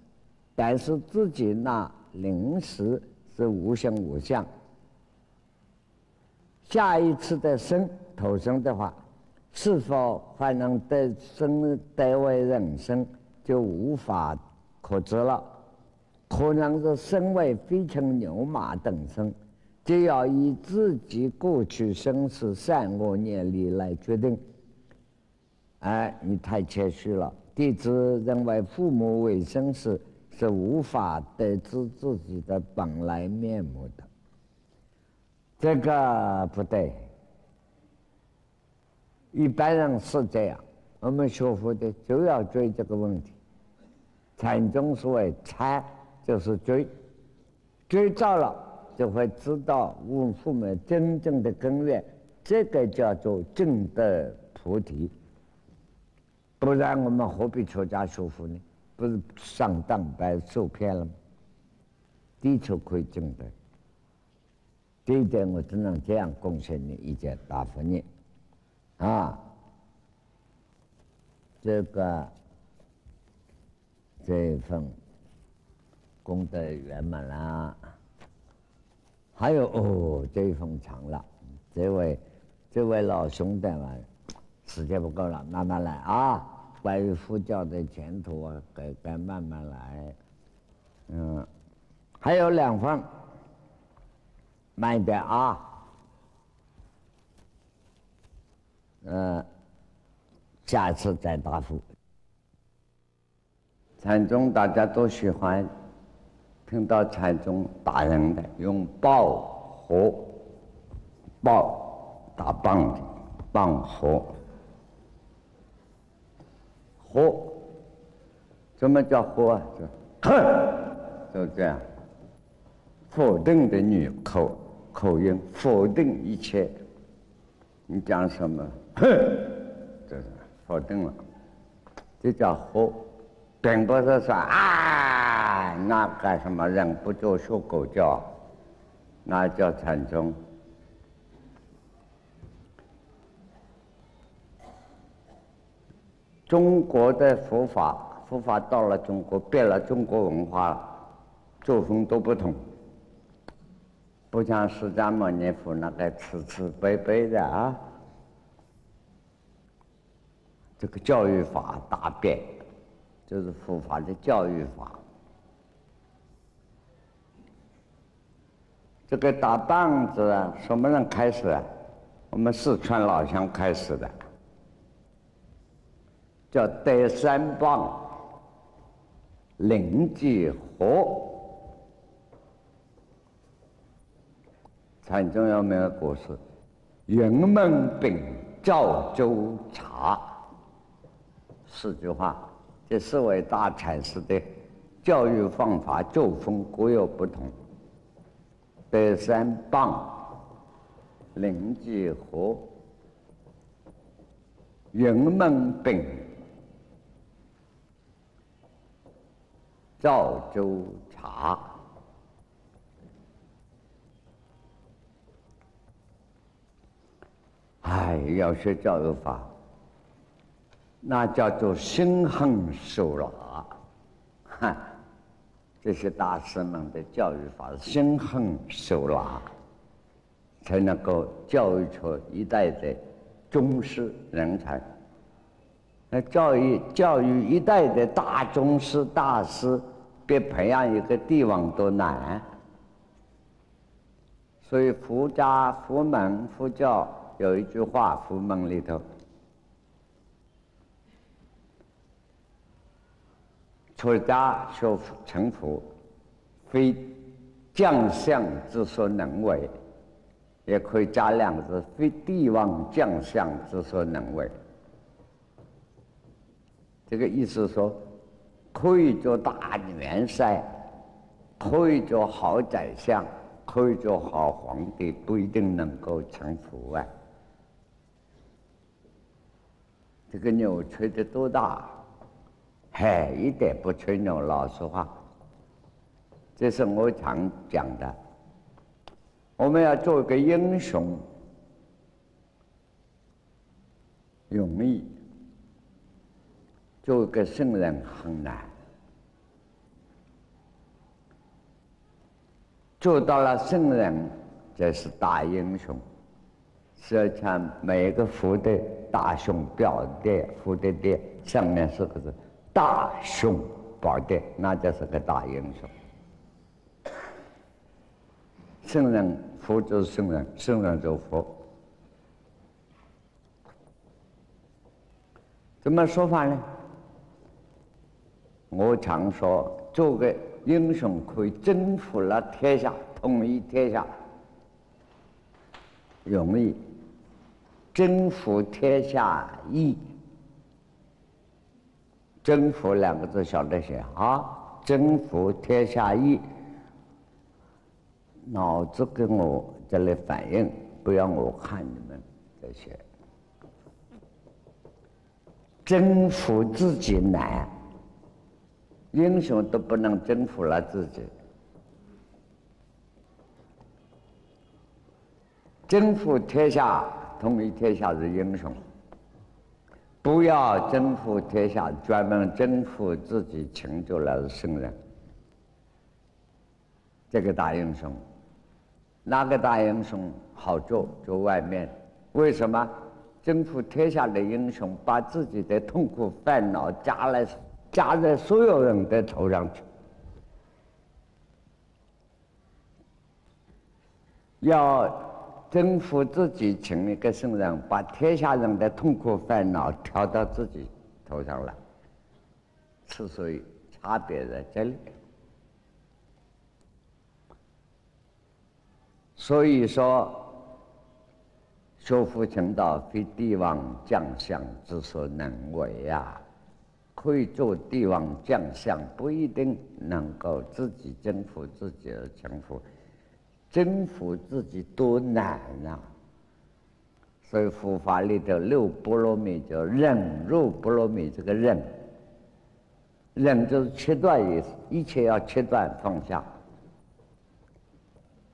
但是自己那临时是无形无相。下一次的生投生的话，是否还能得生得为人生，就无法可知了。可能是身为飞禽牛马等生，就要以自己过去生死善恶念力来决定。哎，你太谦虚了。弟子认为，父母为生死是无法得知自己的本来面目的，这个不对。一般人是这样，我们学佛的就要追这个问题。禅宗所谓“参”，就是追，追到了就会知道问父母真正的根源，这个叫做正德菩提。不然我们何必出家学佛呢？不是上当白受骗了吗？低头可以证得，这一点我只能这样贡献你一件答复你，啊，这个这一份功德圆满啦，还有哦，这一封长了，这位这位老兄弟们。时间不够了，慢慢来啊！关于佛教的前途啊，该该慢慢来。嗯，还有两份，慢一点啊。嗯，下次再答复。禅宗大家都喜欢听到禅宗打人的，用抱和，抱打棒子，棒火。火，什么叫火啊？就哼，就这样，否定的女口口音，否定一切。你讲什么？哼，这是否定了，这叫火，并不是说啊，那干什么人不就说狗叫，那叫禅宗。中国的佛法，佛法到了中国，变了中国文化，作风都不同，不像释迦牟尼佛那个慈慈悲悲的啊，这个教育法大变，就是佛法的教育法。这个打棒子啊，什么人开始啊？我们四川老乡开始的，叫德山棒，临济河。很重要没有故事，云门饼赵州茶，四句话。这四位大禅师的教育方法作风各有不同。德山棒。临济河、云门饼、赵州茶，哎，要学教育法，那叫做心狠手辣，哈，这些大师们的教育法心狠手辣。才能够教育出一代的宗师人才。那教育教育一代的大宗师大师，比培养一个帝王都难。所以佛家佛门佛教有一句话，佛门里头，出家学成佛，非将相之所能为。也可以加两个字：非帝王将相之所能为。这个意思说，可以做大元帅，可以做好宰相，可以做好皇帝，不一定能够成佛啊。这个牛吹得多大？嗨，一点不吹牛，老实话。这是我常讲的。我们要做一个英雄容易，做一个圣人很难。做到了圣人，这是大英雄。实际上，每一个福的大雄宝殿，佛的上面是个字“大雄宝殿”，那就是个大英雄。圣人，佛就是圣人，圣人就佛。怎么说法呢？我常说，做个英雄可以征服了天下，统一天下，容易；征服天下易。征服两个字晓得写啊？征服天下易。脑子跟我在来反应，不要我看你们这些。征服自己难，英雄都不能征服了自己。征服天下，统一天下是英雄。不要征服天下，专门征服自己，成就了圣人。这个大英雄。哪个大英雄好做？做外面，为什么？征服天下的英雄，把自己的痛苦烦恼加来，加在所有人的头上去。要征服自己，请一个圣人，把天下人的痛苦烦恼挑到自己头上来。之所以差别在这里。所以说，修复成道非帝王将相之所能为呀。可以做帝王将相，不一定能够自己征服自己而成佛。征服自己多难啊！所以佛法里头六波罗蜜叫忍辱波罗蜜，这个忍，忍就是切断意思，一切要切断放下。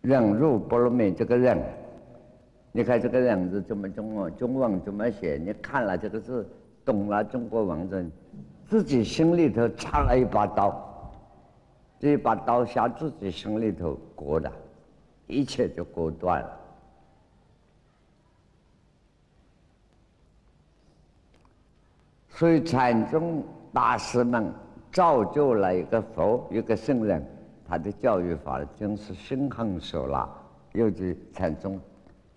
忍辱波罗蜜，这个忍，你看这个忍字怎么中文中文怎么写？你看了这个字，懂了中国文字，自己心里头插了一把刀，这一把刀下自己心里头割的，一切就割断了。所以禅宗大师们造就了一个佛，一个圣人，他的教育法真是心狠手辣。尤其禅宗，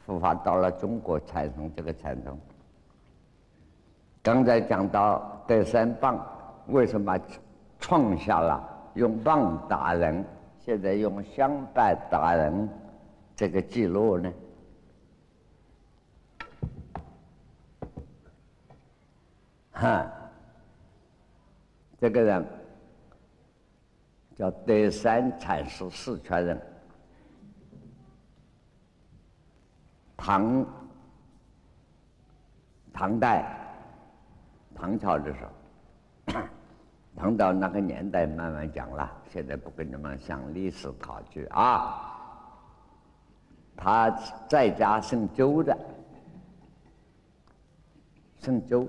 佛法到了中国产生这个禅宗。刚才讲到德山棒，为什么创下了用棒打人，现在用香拜打人这个记录呢？哈，这个人叫德山禅师，四川人，唐唐代唐朝的时候，唐到那个年代慢慢讲了，现在不跟你们讲历史考据啊。他在家姓周的，姓周。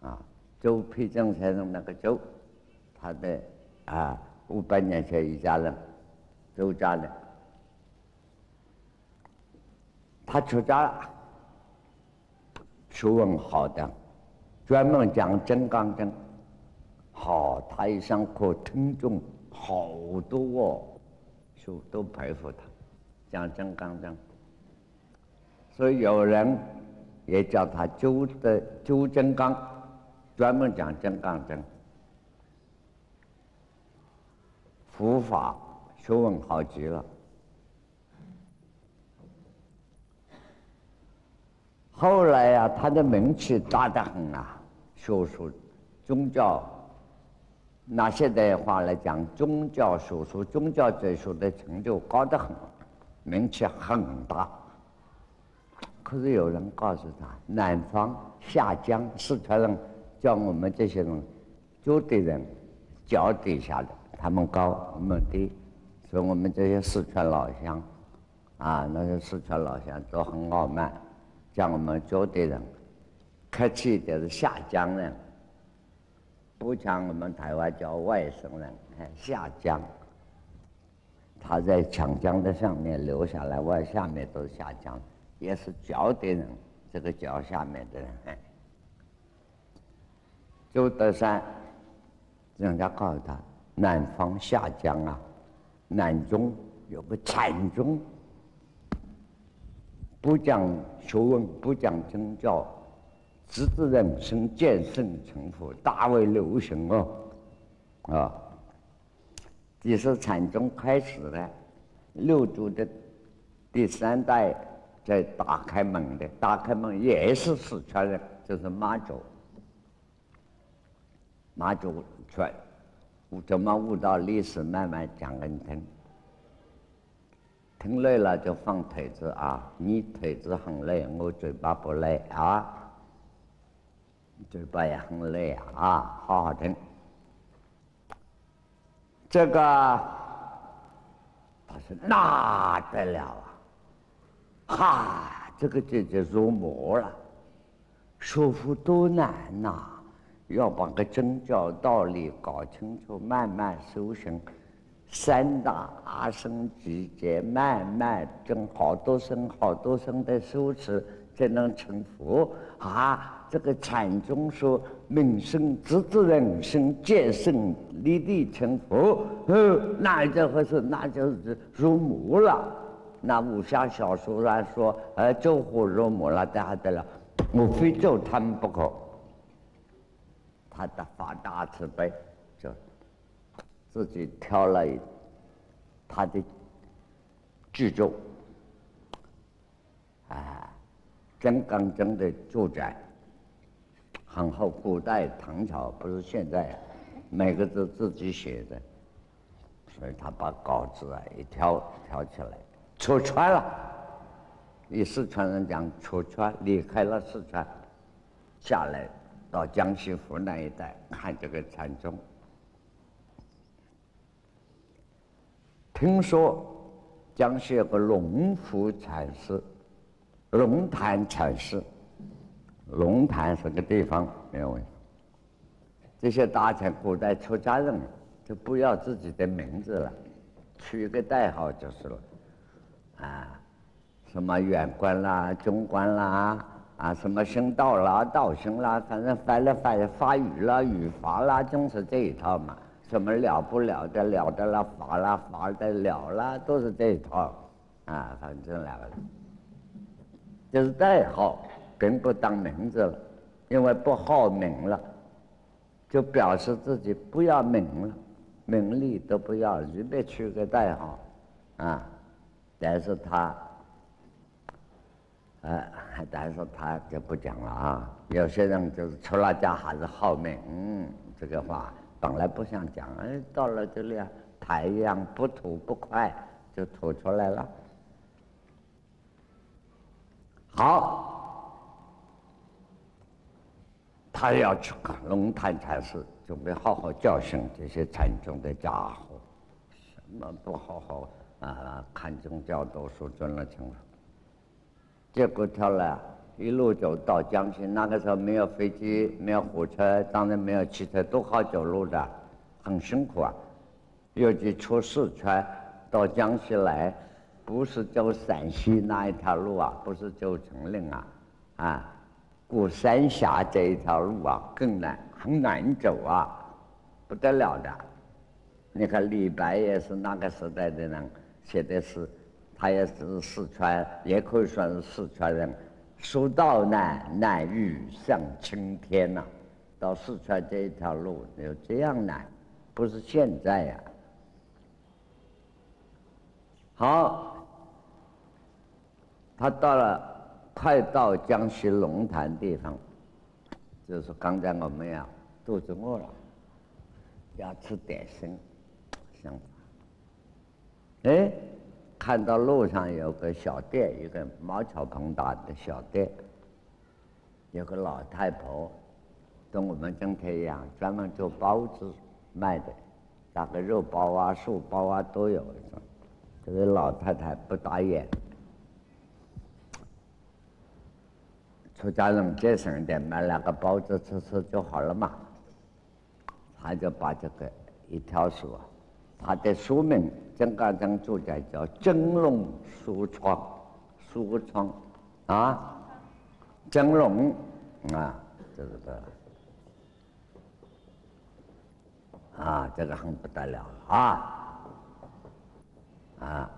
啊，周培正先生那个周，他的啊五百年前一家人，周家的，他出家了，学问好的，专门讲《真刚经》，好，他上课听众好多哦，就都佩服他，讲《真刚经》，所以有人也叫他周的周真刚。专门讲真刚真，佛法学问好极了。后来呀，他的名气大得很啊，学术、宗教，拿现代话来讲，宗教学术、宗教哲学的成就高得很，名气很大。可是有人告诉他，南方下江四川人。叫我们这些人，就的人，脚底下的，他们高，我们低，所以我们这些四川老乡，啊，那些四川老乡都很傲慢，叫我们脚的人，客气一点是下江人，不像我们台湾叫外省人，下江，他在长江的上面流下来，外下面都是下江，也是脚的人，这个脚下面的人。周德山，人家告诉他，南方下江啊，南中有个禅宗，不讲学问，不讲宗教，直至人生，见圣成佛，大为流行哦，啊，也是禅宗开始的，六祖的第三代在打开门的，打开门也是四川人，就是马祖。马祖传，怎么悟到历史？慢慢讲给你听。听累了就放腿子啊！你腿子很累，我嘴巴不累啊，嘴巴也很累啊！好好听。这个他说那得了啊！哈，这个姐姐入魔了，说服多难呐！要把个宗教道理搞清楚，慢慢修行，三大阿僧集结，慢慢跟好多生好多生的修持，才能成佛啊！这个禅宗说，明生直至人生见圣立地成佛，那就合适，那就是入魔了。那武侠小说上说，呃，走火入魔了，这还得了？我非咒他们不可。他的发大慈悲，就自己挑了他的剧作，啊，真刚真的住宅，很厚。古代唐朝不是现在，每个字自己写的，所以他把稿子啊一挑挑起来，出川了。以四川人讲，出川离开了四川，下来。到江西湖南一带看这个禅宗，听说江西有个龙福禅师，龙潭禅师，龙潭是个地方没有问题。这些大臣古代出家人就不要自己的名字了，取一个代号就是了，啊，什么远官啦、中官啦。啊，什么行道啦、道行啦，反正翻了翻法语啦、语法啦，就是这一套嘛。什么了不了的了的啦，法啦法的了啦，都是这一套。啊，反正两个，就是代号，并不当名字了，因为不好名了，就表示自己不要名了，名利都不要，随便取个代号，啊，但是他。呃，但是他就不讲了啊。有些人就是出了家还是好命，这个话本来不想讲，哎，到了这里啊，太阳不吐不快，就吐出来了。好，他要去龙潭禅寺，准备好好教训这些禅宗的家伙，什么不好好啊看宗教、读书、尊了清楚。结果他了，一路走到江西。那个时候没有飞机，没有火车，当然没有汽车，都靠走路的，很辛苦啊。尤其出四川到江西来，不是走陕西那一条路啊，不是走成岭啊，啊，过三峡这一条路啊更难，很难走啊，不得了的。你看李白也是那个时代的人写的诗。他也是四川，也可以算是四川人。蜀道难，难于上青天呐。到四川这一条路有这样难，不是现在呀。好，他到了，快到江西龙潭地方，就是刚才我们呀肚子饿了，要吃点心，想法，哎。看到路上有个小店，一个毛草棚大的小店，有个老太婆，跟我们今天一样，专门做包子卖的，大概肉包啊、素包啊都有。这个老太太不打眼，出家人节省一点，买两个包子吃吃就好了嘛。他就把这个一条书，他的书名。曾家庄住宅叫蒸笼书窗，书窗啊，蒸笼啊，这个啊，这个很不得了啊啊！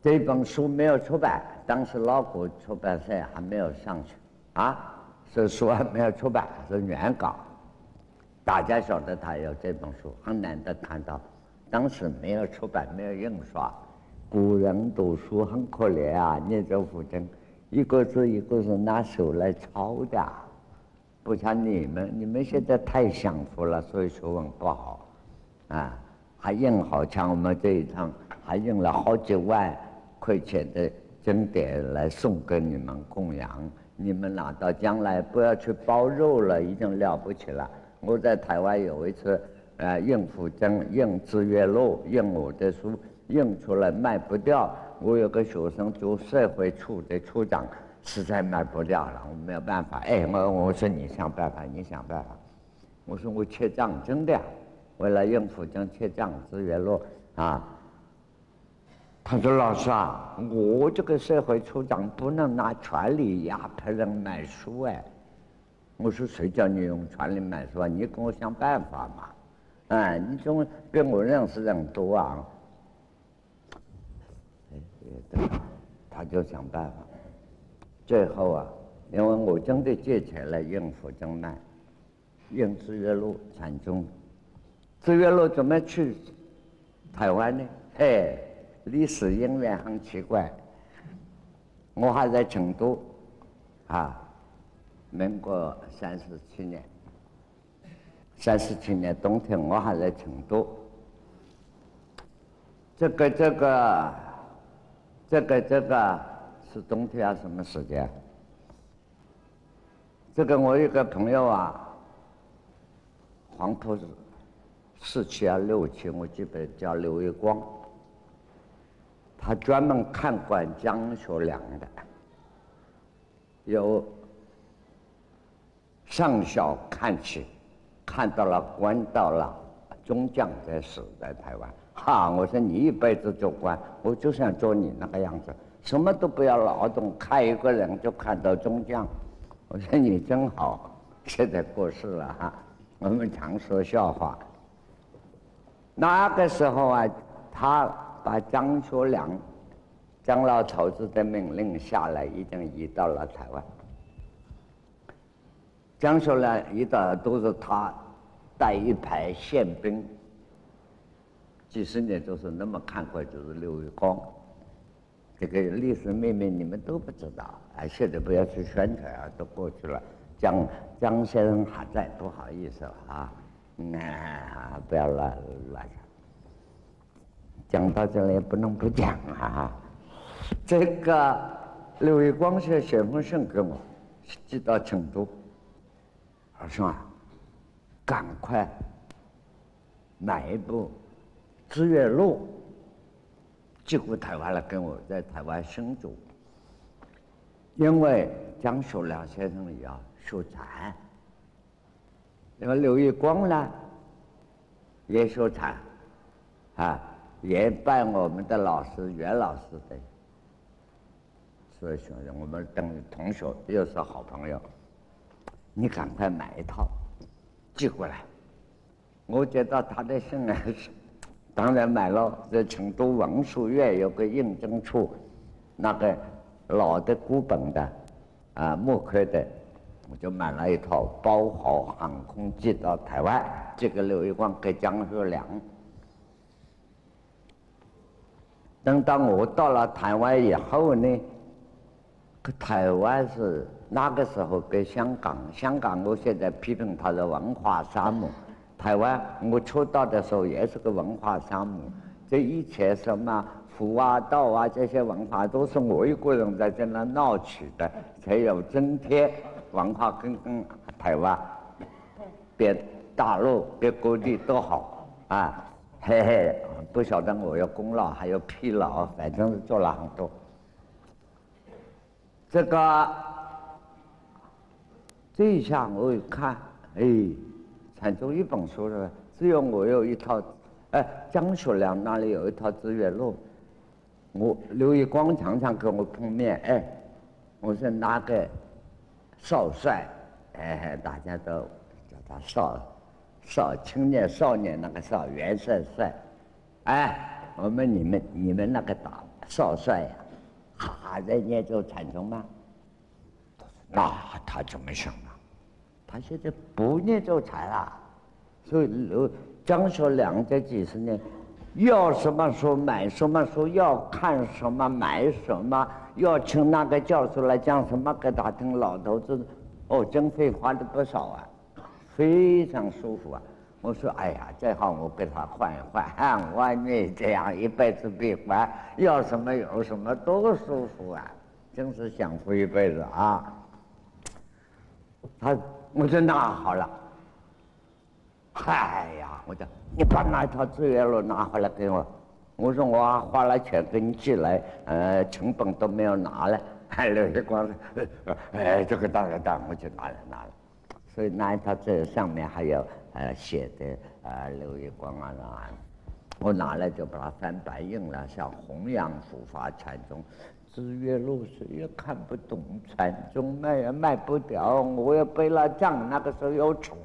这本书没有出版，当时老古出版社还没有上去啊，这书还没有出版，是原稿。大家晓得他有这本书，很难得看到。当时没有出版，没有印刷。古人读书很可怜啊！念咒符经，一个字一个字拿手来抄的，不像你们，你们现在太享福了，所以学问不好。啊，还印好像我们这一趟，还印了好几万块钱的经典来送给你们供养。你们拿到将来不要去包肉了，已经了不起了。我在台湾有一次，呃，印符经、印资月录、印我的书，印出来卖不掉。我有个学生做社会处的处长，实在卖不掉了，我没有办法。哎，我我说你想办法，你想办法。我说我欠账，真的，为了印符经欠账资月录啊。他说老师啊，我这个社会处长不能拿权力压迫人买书哎。我说谁叫你用权力买书啊？你给我想办法嘛！哎，你总比我认识人多啊！哎，他就想办法。最后啊，因为我真的借钱来应付正卖，印资月录禅宗，资月路怎么去台湾呢？嘿，历史因缘很奇怪，我还在成都，啊。民国三十七年，三十七年冬天，我还在成都。这个这个，这个这个是冬天啊？什么时间？这个我有个朋友啊，黄埔四期啊六期，我记得叫刘月光，他专门看管江学良的，有。上校看起，看到了官到了，中将在死在台湾。哈，我说你一辈子做官，我就想做你那个样子。什么都不要劳动，看一个人就看到中将。我说你真好，现在过世了哈。我们常说笑话。那个时候啊，他把张学良、张老头子的命令下来，已经移到了台湾。张学良移到都是他带一排宪兵，几十年都是那么看过，就是刘伟光。这个历史秘密你们都不知道，哎，现在不要去宣传啊，都过去了。江江先生还在，不好意思了啊。那不要乱乱讲，到这里不能不讲啊。这个刘伟光先生写封信给我，寄到成都，他说啊，赶快买一部《知月录》，寄回台湾来，跟我在台湾生读，因为江学良先生也要修禅。那么刘玉光呢，也说禅，啊，也拜我们的老师袁老师的，所以说我们等于同学，又是好朋友。你赶快买一套，寄过来。我接到他的信呢，当然买了，在成都文殊院有个印证处，那个老的古本的，啊，木刻的。我就买了一套，包好航空寄到台湾。这个刘玉光给江学良。等到我到了台湾以后呢，台湾是那个时候跟香港，香港我现在批评它的文化沙漠，台湾我出道的时候也是个文化沙漠。这一切什么佛啊、道啊这些文化都是我一个人在这那闹起的，才有今天。文化跟跟台湾，比大陆比各地都好啊，嘿嘿，不晓得我有功劳还有疲劳，反正是做了很多。这个这一下我一看，哎，产出一本书了，只有我有一套，哎，张学良那里有一套《资源录》，我刘一光常常跟我碰面，哎，我说哪个？少帅，哎，大家都叫他少少青年少年那个少元帅帅，哎，我们你们你们那个打少帅呀，还在念咒禅宗吗？那他怎么想的？他现在不念咒禅了，所以刘张学良这几十年，要什么书买什么书，要看什么买什么。要请那个教授来讲什么给他听，老头子哦，经费花的不少啊，非常舒服啊。我说，哎呀，最好我给他换一换，我你这样一辈子闭关，要什么有什么，多舒服啊，真是享福一辈子啊。他，我说那好了，哎呀，我讲你把那套资源录拿回来给我。我说我花了钱给你寄来，呃，成本都没有拿来，还留下光，哎，这个当然当，我就拿了拿了。所以那一套这上面还有呃写的呃刘月光啊那，我拿来就把它翻白印了，像弘扬佛法禅宗，资月录谁也看不懂，禅宗卖也卖不掉，我也背了账，那个时候又穷。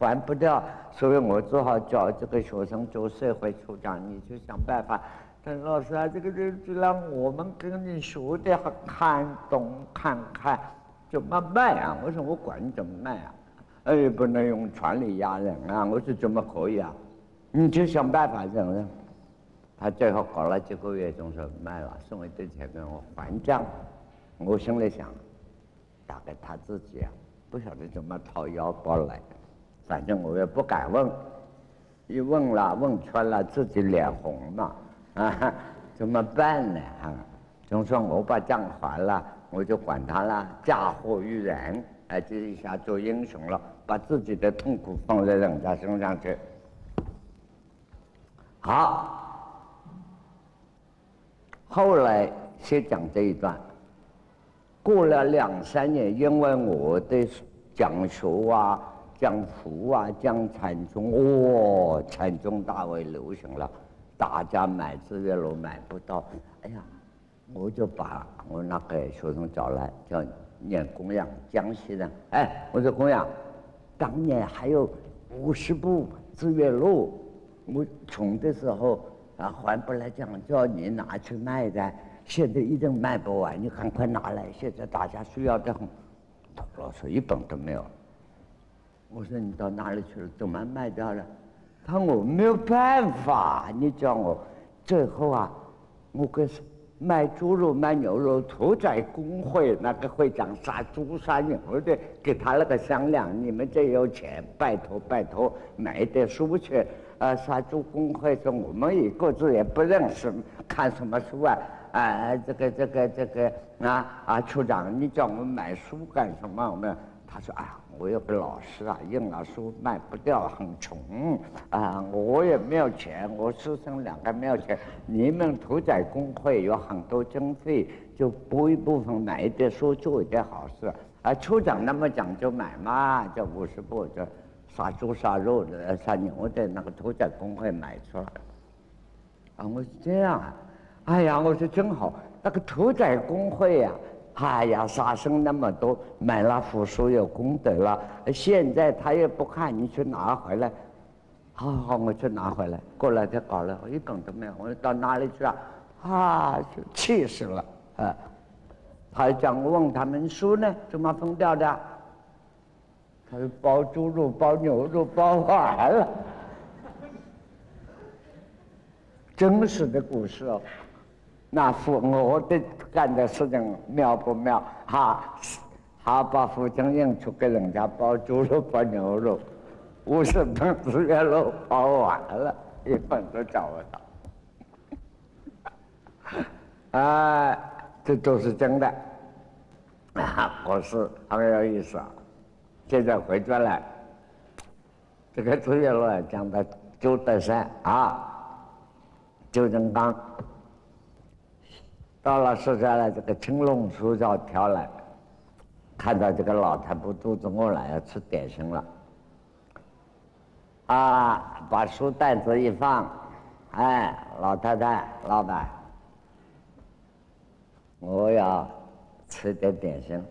还不掉，所以我只好教这个学生做社会处长，你去想办法。陈老师啊，这个就就让我们跟你学的看懂看看，怎么卖啊？我说我管你怎么卖啊？哎，不能用权力压人啊！我说怎么可以啊？你就想办法这样。他最后搞了几个月，总算卖了，送一堆钱给我还账。我心里想，大概他自己啊，不晓得怎么掏腰包来。反正我也不敢问，一问了问穿了，自己脸红了，啊，怎么办呢？啊，总说我把账还了，我就管他了，嫁祸于人，哎，这一下做英雄了，把自己的痛苦放在人家身上去。好，后来先讲这一段，过了两三年，因为我的讲学啊。讲佛啊，讲禅宗，哇，禅宗大为流行了，大家买资源路买不到，哎呀，我就把我那个学生找来，叫念供养，江西人。哎，我说供养，当年还有五十部《资月录》，我穷的时候啊还不来讲，叫你拿去卖的，现在一定卖不完，你赶快拿来，现在大家需要的很。他老说一本都没有。我说你到哪里去了？怎么卖掉了？他说我没有办法，你叫我，最后啊，我跟。卖猪肉、卖牛肉，屠宰工会那个会长杀猪杀牛的，给他那个商量，你们这有钱，拜托拜托，买点书去。啊，杀猪工会说我们也各自也不认识，看什么书啊？啊，这个这个这个啊啊，处长，你叫我们买书干什么？我们他说啊。我有个老师啊，印了书卖不掉，很穷啊！我也没有钱，我师生两个没有钱。你们屠宰工会有很多经费，就拨一部分买一点书，做一点好事。啊，处长那么讲究买嘛，就五十部，就杀猪杀肉的、杀牛的那个屠宰工会买出来。啊，我是这样啊！哎呀，我说真好，那个屠宰工会呀。哎呀，杀生那么多，买了福书有功德了。现在他也不看，你去拿回来。好好，我去拿回来。过来就搞了，我一本都没有。我说到哪里去啊？啊，就气死了啊！他讲问他们书呢，怎么封掉的？他说包猪肉、包牛肉包完了。真实的故事哦。那父我的干的事情妙不妙？哈，他把父亲印出给人家包猪肉、包牛肉，五十本资源肉包完了，一本都找不到。啊，这都是真的。啊，我是很有意思啊。现在回转来，这个资源肉讲到周德山啊，周正刚。到了宿舍了，这个青龙书照调来，看到这个老太婆肚子饿了，要吃点心了。啊，把书袋子一放，哎，老太太，老板，我要吃点点心。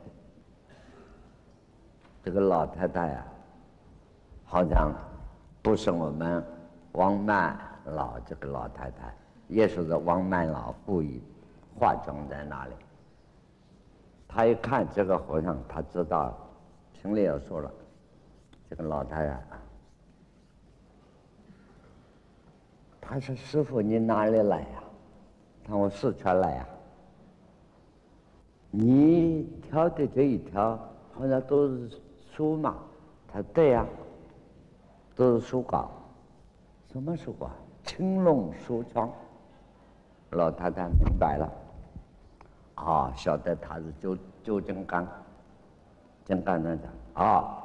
这个老太太呀，好像不是我们王曼老这个老太太，也是王曼老故意。化妆在哪里？他一看这个和尚，他知道，心里要说了，这个老太太，他说：“师傅，你哪里来呀？”他说：“我四川来呀。”你挑的这一条好像都是书嘛？他说：“对呀，都是书稿。什么书稿？青龙书窗。”老太太明白了。啊，晓得他是周周金刚，金刚站长啊，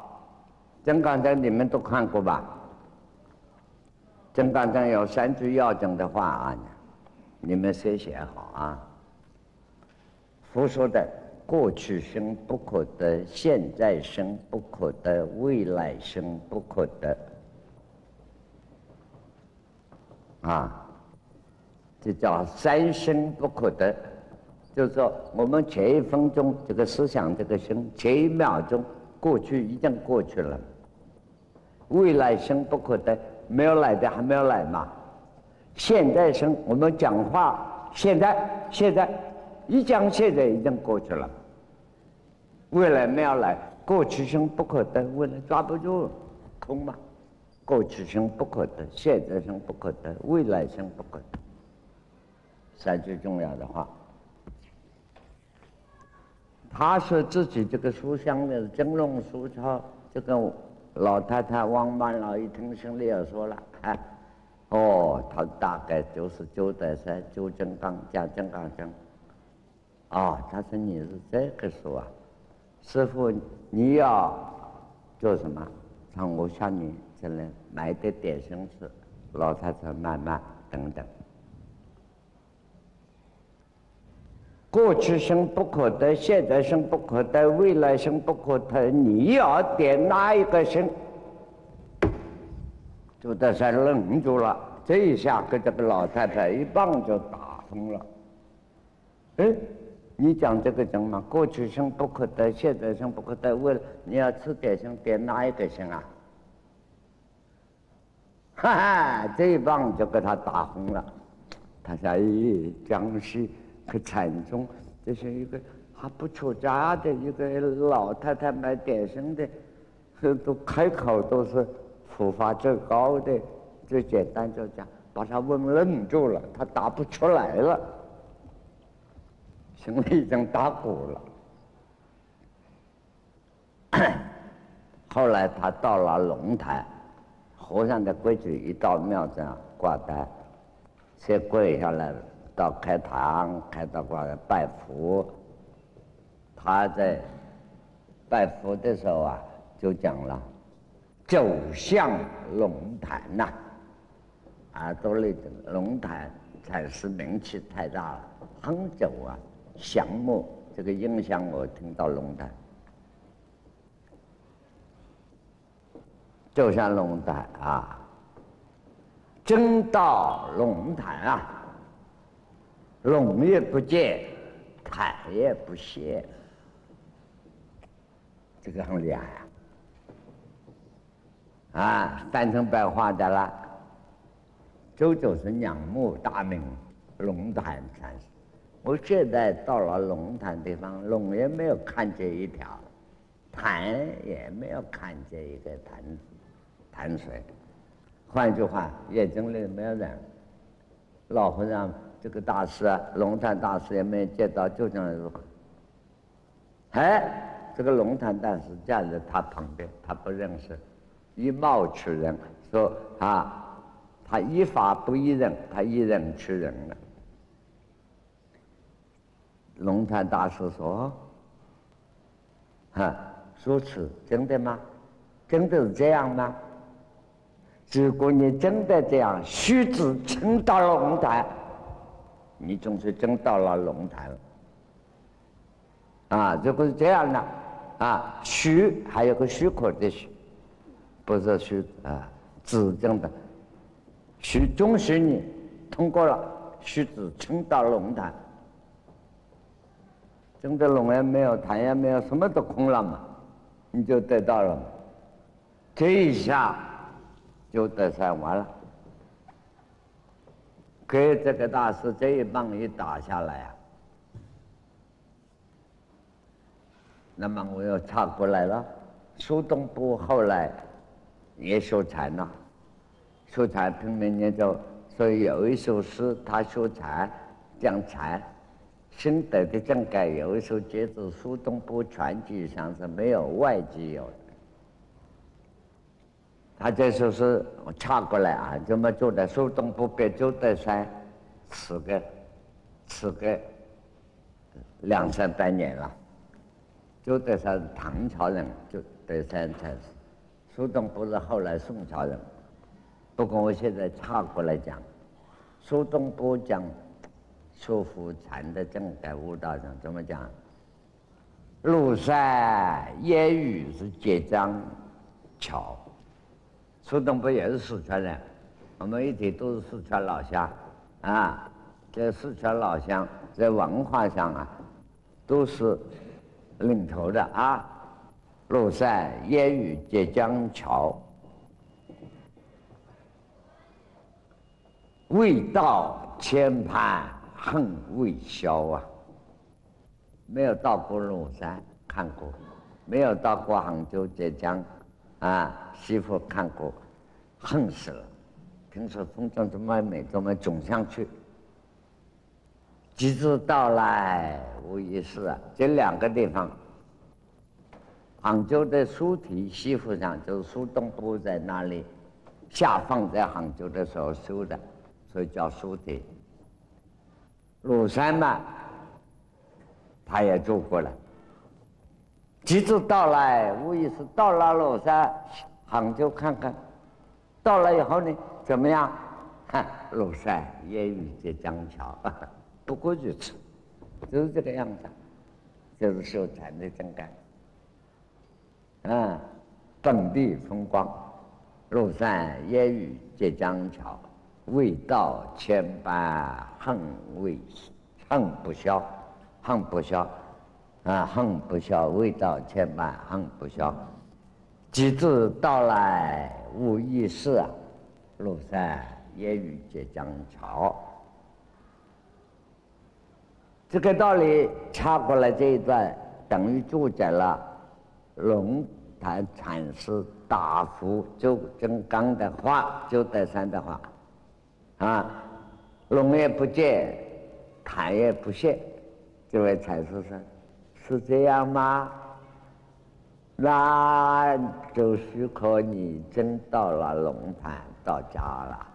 金刚站你们都看过吧？金刚站有三句要紧的话啊，你们先写好啊。佛说的过去生不可得，现在生不可得，未来生不可得，啊，这叫三生不可得。就是说，我们前一分钟这个思想，这个心，前一秒钟过去已经过去了，未来生不可得，没有来的还没有来嘛。现在生，我们讲话，现在现在一讲，现在已经过去了。未来没有来，过去生不可得，未来抓不住，空嘛。过去生不可得，现在生不可得，未来生不可得，三句重要的话。他说自己这个书香的真龙书抄，这个老太太王满老一听心里要说了，啊，哦，他大概就是九德山、九金刚加金刚经，啊，他说你是这个书啊，师傅你要做什么？让我向你这里买点点心吃。老太太慢慢等等。过去生不可得，现在生不可得，未来生不可得。你要点哪一个生？朱德山愣住了，这一下给这个老太太一棒就打疯了。哎，你讲这个讲嘛？过去生不可得，现在生不可得。为了你要吃点心，点哪一个心啊？哈哈，这一棒就给他打红了。他说：“咦，江西可禅宗，这是一个还不出家的一个老太太买点心的，都开口都是佛法最高的，最简单就讲，把他问愣住了，他答不出来了，心里已经打鼓了。后来他到了龙潭。和尚的规矩，一到庙上挂单，先跪下来了到开堂，开到挂拜佛。他在拜佛的时候啊，就讲了：“走向龙潭呐，耳朵里的龙潭才是名气太大了。很久啊，降目这个影响我听到龙潭。”走向龙潭啊，真到龙潭啊，龙也不见，潭也不现，这个很厉害啊！啊，翻成白话的了，周九是仰慕大名龙潭禅师。我现在到了龙潭地方，龙也没有看见一条，潭也没有看见一个潭。潭水，换句话，眼睛里没有人。老和尚这个大师啊，龙潭大师也没有见到，就这样子。哎，这个龙潭大师站在他旁边，他不认识，以貌取人，说啊，他依法不依人，他依人取人了。龙潭大师说：“哈，如此真的吗？真的是这样吗？”如果你真的这样，须知撑到龙潭，你总是真到了龙潭。啊，如果是这样的，啊，许还有个许可的许，不是许啊，指证的，许准许你通过了，须知撑到龙潭，真的龙也没有，潭也没有，什么都空了嘛，你就得到了，这一下。就得算完了，给这个大师这一棒一打下来啊，那么我又插过来了。苏东坡后来也修禅了，修禅拼命念咒，所以有一首诗他修禅讲禅心得的正改，有一首节子苏东坡全集上是没有外籍有的。他这首诗我插过来啊，这么做的？苏东坡给周德山吃个吃个两三百年了。周德山唐朝人，就德山才是。苏东坡是后来宋朝人。不过我现在岔过来讲，苏东坡讲说服禅的正改悟道上怎么讲？庐山烟雨是结张桥。苏东坡也是四川人，我们一提都是四川老乡，啊，这四川老乡在文化上啊，都是领头的啊。庐山烟雨结江桥，未到千盘恨未消啊。没有到过庐山看过，没有到过杭州浙江，啊。媳妇看过，恨死了。听说风筝这么美，这么总想去。几次到来无一事啊！这两个地方，杭州的书体西湖上就是苏东坡在那里下放在杭州的时候修的，所以叫书体。庐山嘛，他也住过了。几次到来无疑是到了庐山。杭州看看，到了以后呢，怎么样？哈，庐山烟雨结江桥，不过如此，就是这个样子，就是修禅的真干。啊，本地风光，庐山烟雨结江桥，未到千般恨未恨不消。恨不消，啊，恨不消，未到千般恨不消。及至到来无一事啊，庐山烟雨皆将潮。这个道理插过来这一段，等于注解了龙潭禅师答复周真刚的话，周德山的话，啊，龙也不见，潭也不现，这位禅师说：“是这样吗？”那就许可你真到了龙潭，到家了。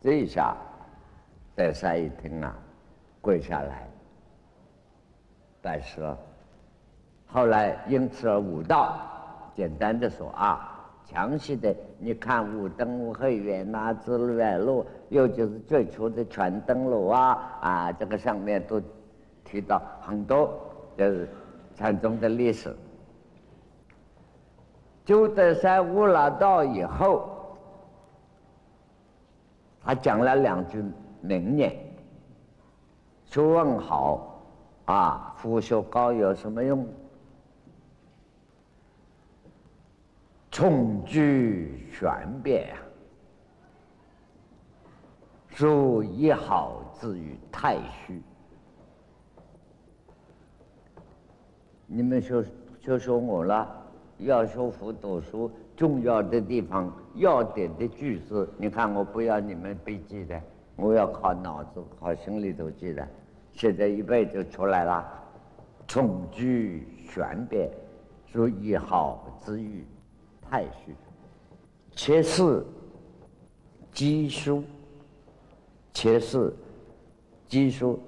这一下，德山一听啊，跪下来拜师。后来因此而悟道。简单的说啊，详细的你看五灯会员呐，之类路，又就是最初的全灯笼啊啊，这个上面都提到很多，就是。禅宗的历史，周德山悟了道以后，他讲了两句名言：“学问好啊，佛学高有什么用？重聚玄变呀，书一好自于太虚。”你们说就说我了，要说佛读书，重要的地方、要点的句子，你看我不要你们背记的，我要靠脑子、靠心里头记的。现在一背就出来了，重句玄变，所以好之语，太虚。且是基书，且是基书，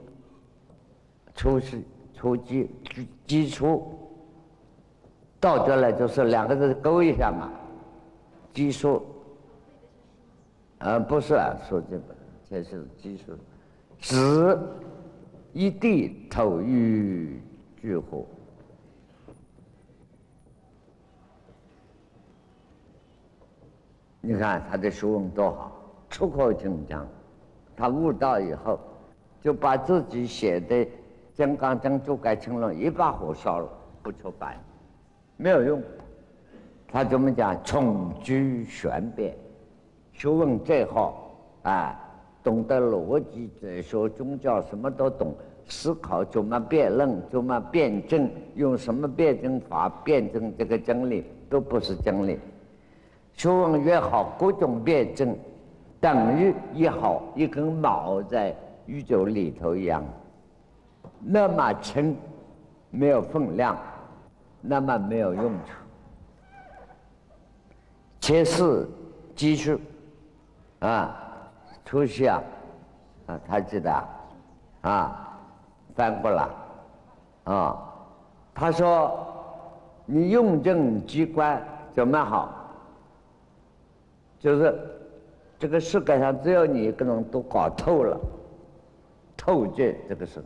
出世。初基基基础，倒着来就是两个字勾一下嘛。基础，呃，不是啊，说这个这是基础。子一地头欲俱火。你看他的书文多好，出口成章。他悟道以后，就把自己写的。金刚经就该成了一把火烧了，不出版，没有用。他怎么讲？从居玄变，学问再好，啊，懂得逻辑、哲学、宗教，什么都懂。思考怎么辩论，怎么辩证，用什么辩证法辩证这个真理，都不是真理。学问越好，各种辩证，等于一好一根毛在宇宙里头一样。那么轻，没有分量，那么没有用处。且是积蓄，啊，出息啊，啊，他记得啊，翻过来，啊，他说你用证机关怎么好？就是这个世界上只有你一个人都搞透了，透解这个事。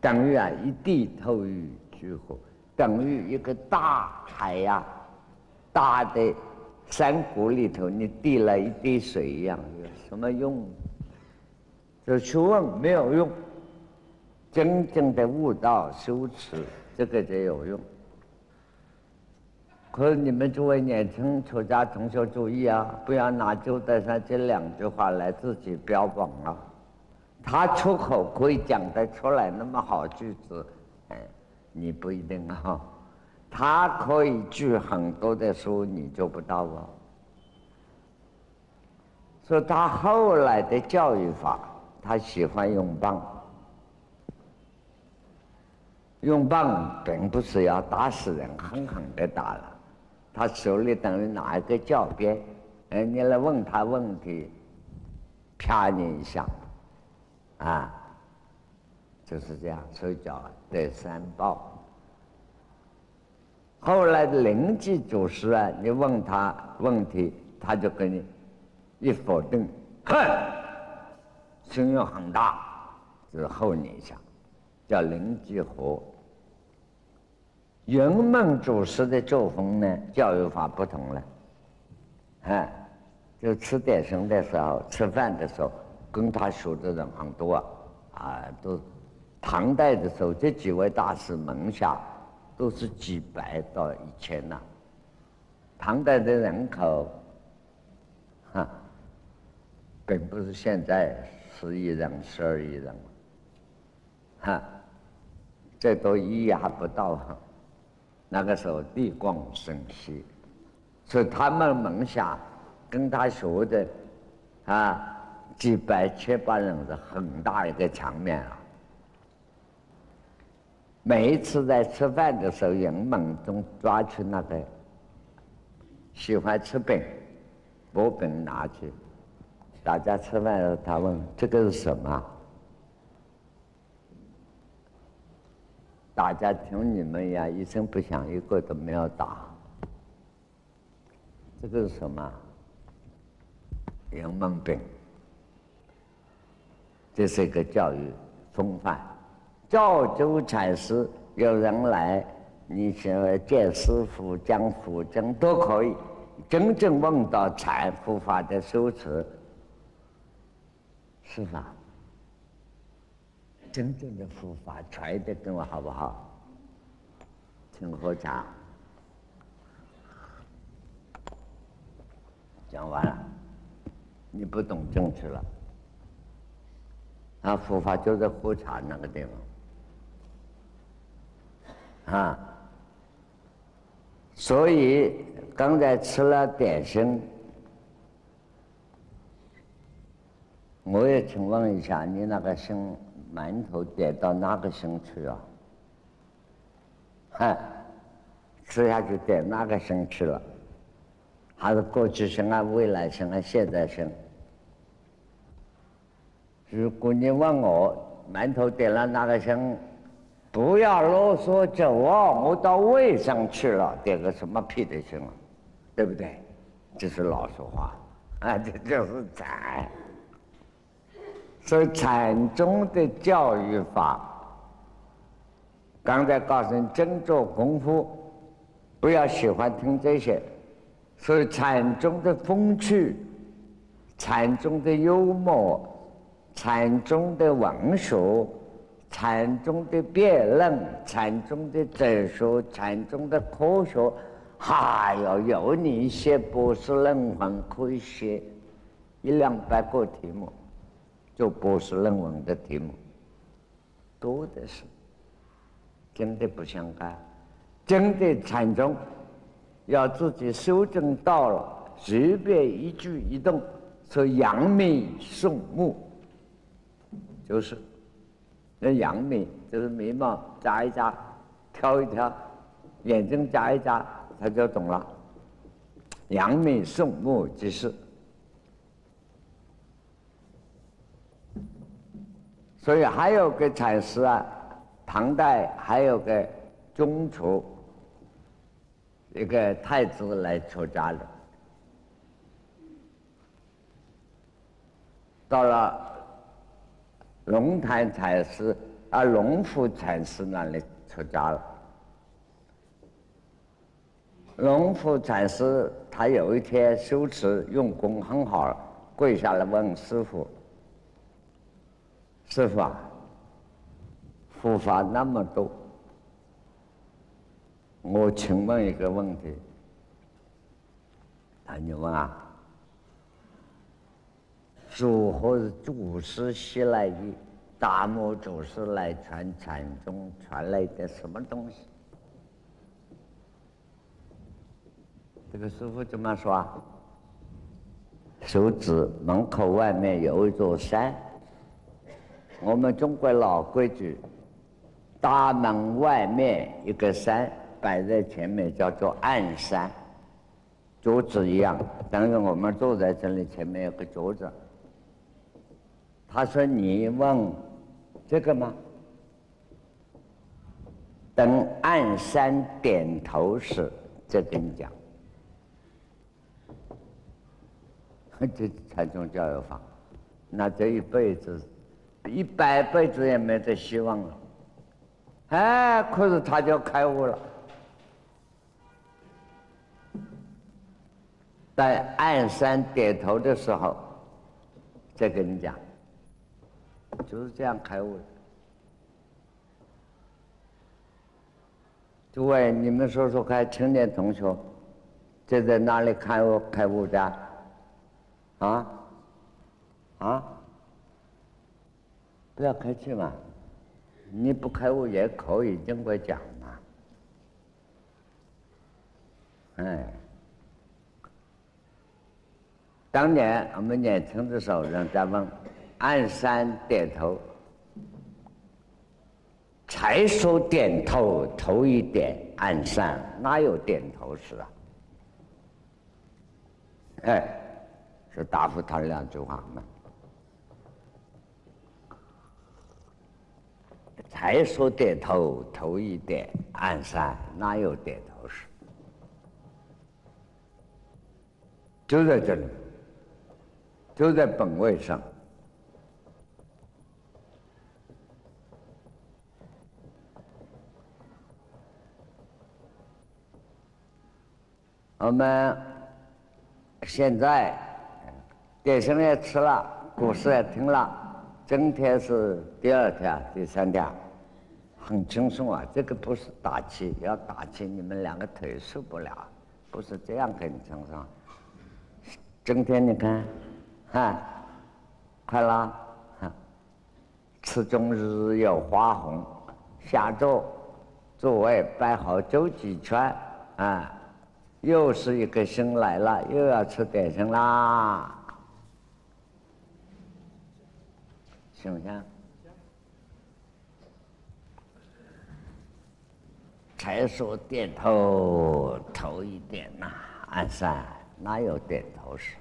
等于啊，一地透雨之后，等于一个大海呀，大的山谷里头，你滴了一滴水一样，有什么用？就学问没有用，真正的悟道修持，这个才有用。可是你们作为年轻出家同学注意啊，不要拿周德山这两句话来自己标榜啊。他出口可以讲得出来那么好句子，哎，你不一定啊。他可以举很多的书，你做不到哦。所以他后来的教育法，他喜欢用棒。用棒并不是要打死人，狠狠的打了。他手里等于拿一个教鞭，哎，你来问他问题，啪你一下。啊，就是这样，所以叫得三报。后来的灵济祖师啊，你问他问题，他就给你一否定，哼，声音很大，就是吼你一下，叫灵济和。云梦祖师的作风呢，教育法不同了，啊，就吃点心的时候，吃饭的时候。跟他学的人很多啊，啊，都唐代的时候，这几位大师门下都是几百到一千呐。唐代的人口，哈，并不是现在十亿人、十二亿人，哈，这都一亿还不到。那个时候地广人稀，所以他们门下跟他学的啊。几百七八人是很大一个场面啊！每一次在吃饭的时候，人们都抓去那个喜欢吃饼，薄饼拿去，大家吃饭的时候，他问这个是什么？大家听你们呀，一声不响，一个都没有答。这个是什么？人们饼。这是一个教育风范，赵州禅师有人来，你想见师傅、讲佛经都可以。真正问到禅佛法的修持，是吧？真正的佛法传的跟我好不好？请喝茶。讲完了，你不懂政治了。他，佛法就在喝茶那个地方，啊，所以刚才吃了点心，我也请问一下，你那个心馒头点到哪个心去啊？哈，吃下去点哪个心去了？还是过去心啊、未来心啊、现在心？如果你问我馒头点了哪个香，不要啰嗦走哦，我到胃上去了，点个什么屁的香，对不对？这是老说话，啊，这就是禅。所以禅宗的教育法，刚才告诉你，真做功夫，不要喜欢听这些。所以禅宗的风趣，禅宗的幽默。禅宗的文学，禅宗的辩论，禅宗的哲学，禅宗的科学，还要有你写博士论文，可以写一两百个题目，做博士论文的题目多的是，真的不相干。真的禅宗要自己修正到了，随便一举一动，说扬眉送目。就是，那杨眉就是眉毛扎一扎，挑一挑，眼睛扎一扎，他就懂了。杨眉送目即是。所以还有个禅师啊，唐代还有个宗楚，一个太子来出家了，到了。龙潭禅师啊，龙福禅师那里出家了。龙福禅师他有一天修持用功很好，跪下来问师傅：“师傅啊，佛法那么多，我请问一个问题。”他你问啊？如何是祖师西来的？达摩祖师来传禅宗传来的什么东西？这个师傅怎么说？手指门口外面有一座山。我们中国老规矩，大门外面一个山摆在前面，叫做暗山，桌子一样，等于我们坐在这里，前面有个桌子。他说：“你问这个吗？等岸山点头时，再跟你讲。这禅宗教育法，那这一辈子，一百辈子也没得希望了。哎，可是他就开悟了，在岸山点头的时候，再跟你讲。”就是这样开悟的。诸位，你们说说看，青年同学，这在哪里开悟开悟的？啊？啊？不要客气嘛，你不开悟也可以经过讲嘛。哎，当年我们年轻的时候，人家问，按山点头，才说点头，头一点，按山哪有点头时啊？哎，是答复他两句话嘛。才说点头，头一点，按山哪有点头时？就在这里，就在本位上。我们现在点心也吃了，故事也听了，今天是第二天、第三天。很轻松啊，这个不是打气，要打气你们两个腿受不了，不是这样很轻松。今天你看，哈，快啦，哈，池中日有花红，下周座位摆好周几圈，啊，又是一个星来了，又要吃点心啦，行不行？才说点头，头一点呐，按山哪有点头时？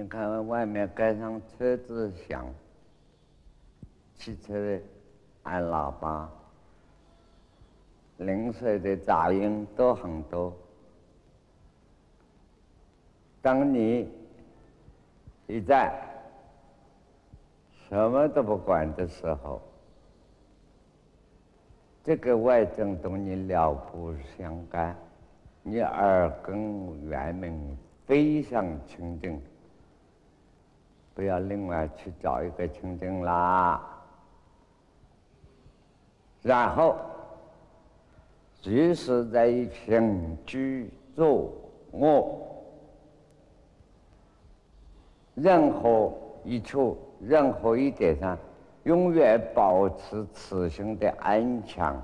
你看外面街上车子响，汽车的按喇叭，零碎的杂音都很多。当你一在什么都不管的时候，这个外境同你了不相干，你耳根圆明非常清净。不要另外去找一个清净啦，然后即使在一行居坐卧，任何一处、任何一点上，永远保持此心的安详、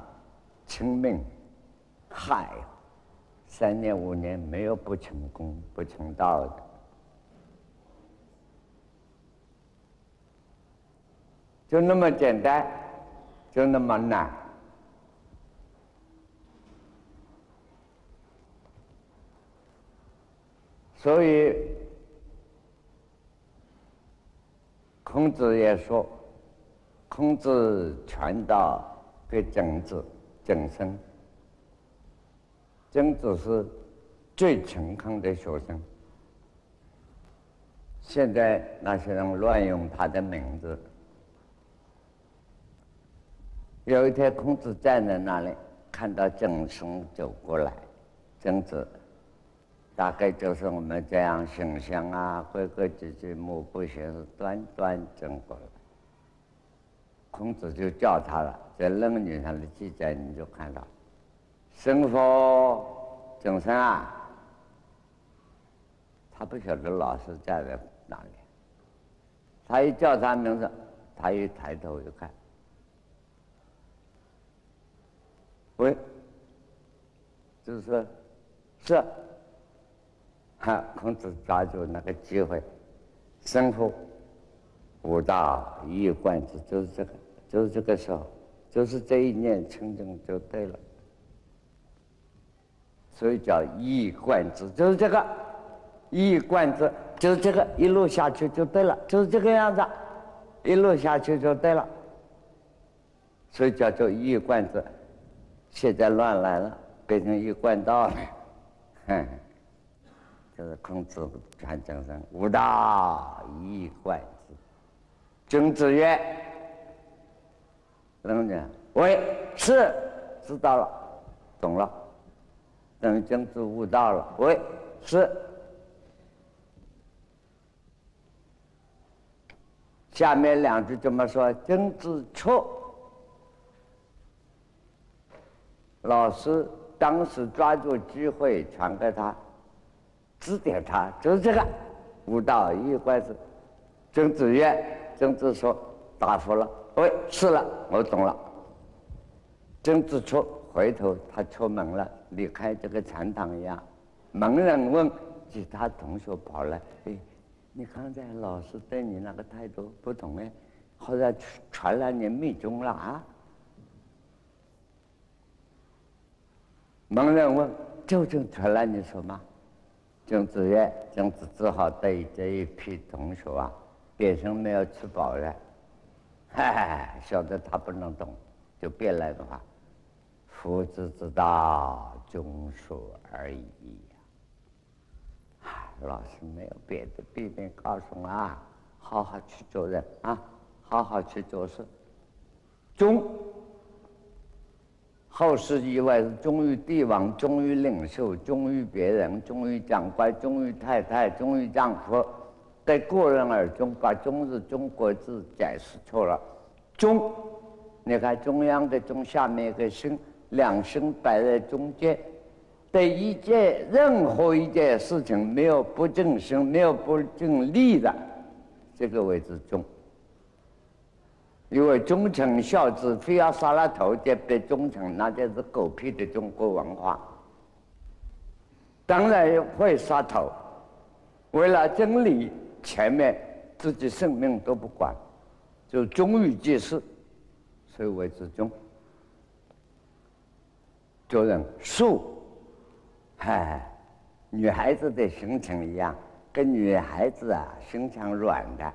清明。嗨，三年五年没有不成功、不成道的。就那么简单，就那么难，所以孔子也说，孔子传道给曾子、曾生，曾子是最诚恳的学生。现在那些人乱用他的名字。有一天，孔子站在那里，看到曾生走过来，曾子大概就是我们这样形象啊，规规矩矩、目不斜视、端端正过来。孔子就叫他了，在《论语》上的记载你就看到：“生佛曾生啊！”他不晓得老师站在哪里，他一叫他名字，他一抬头一看，喂，就是说，是，哈，孔子抓住那个机会，生乎，五道一贯之，就是这个，就是这个时候，就是这一念清净就对了，所以叫一贯之，就是这个，一贯之。就是这个一路下去就对了，就是这个样子，一路下去就对了，所以叫做一贯之。现在乱来了，变成一贯道了，哼，就是孔子传讲上无道一贯之。君子曰：“怎么讲？喂，是知道了，懂了，等君子悟道了。喂，是。”下面两句怎么说？君子错。老师当时抓住机会传给他，指点他，就是这个“无道一怪子”。君子曰：“曾子说，答复了。喂，是了，我懂了。”曾子出，回头他出门了，离开这个禅堂一样。门人问其他同学跑来，哎。你刚才老师对你那个态度不同哎，好像传了你密宗了啊？盲人问：“究竟传了你什么？”君子曰：“君子只好对这一批同学啊，变成没有吃饱了，哈哈，晓得他不能懂，就变来的话，夫子之道，忠恕而已。”老师没有别的，避免告诉我啊，好好去做人啊，好好去做事。忠，后世以为是忠于帝王、忠于领袖、忠于别人、忠于长官、忠于太太、忠于丈夫。在个人而忠，把“忠”字中国字解释错了。忠，你看中央的“中”下面一个“心”，两心摆在中间。对一件任何一件事情没有不正心、没有不正利的，这个为之忠。因为忠臣孝子非要杀了头才被忠臣，那就是狗屁的中国文化。当然会杀头，为了真理，前面自己生命都不管，就忠于即事，所以为之忠。做人恕。嗨，女孩子的心情一样，跟女孩子啊，心肠软的。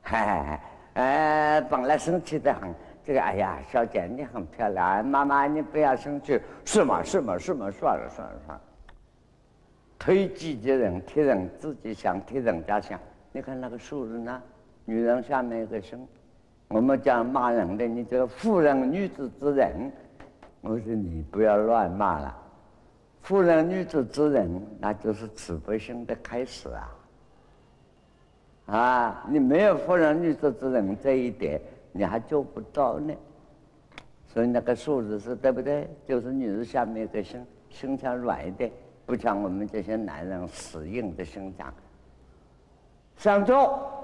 嗨，哎，本来生气的很，这个哎呀，小姐你很漂亮，妈妈你不要生气，是吗？是吗？是吗？算了算了算了。推己及人，替人自己想，替人家想。你看那个数字呢？女人下面一个生，我们讲骂人的，你这个妇人女子之仁，我说你不要乱骂了。妇人女子之仁，那就是慈悲心的开始啊！啊，你没有妇人女子之仁这一点，你还做不到呢。所以那个数字是对不对？就是女人下面的胸胸腔软一点，不像我们这些男人死硬的胸腔。上座。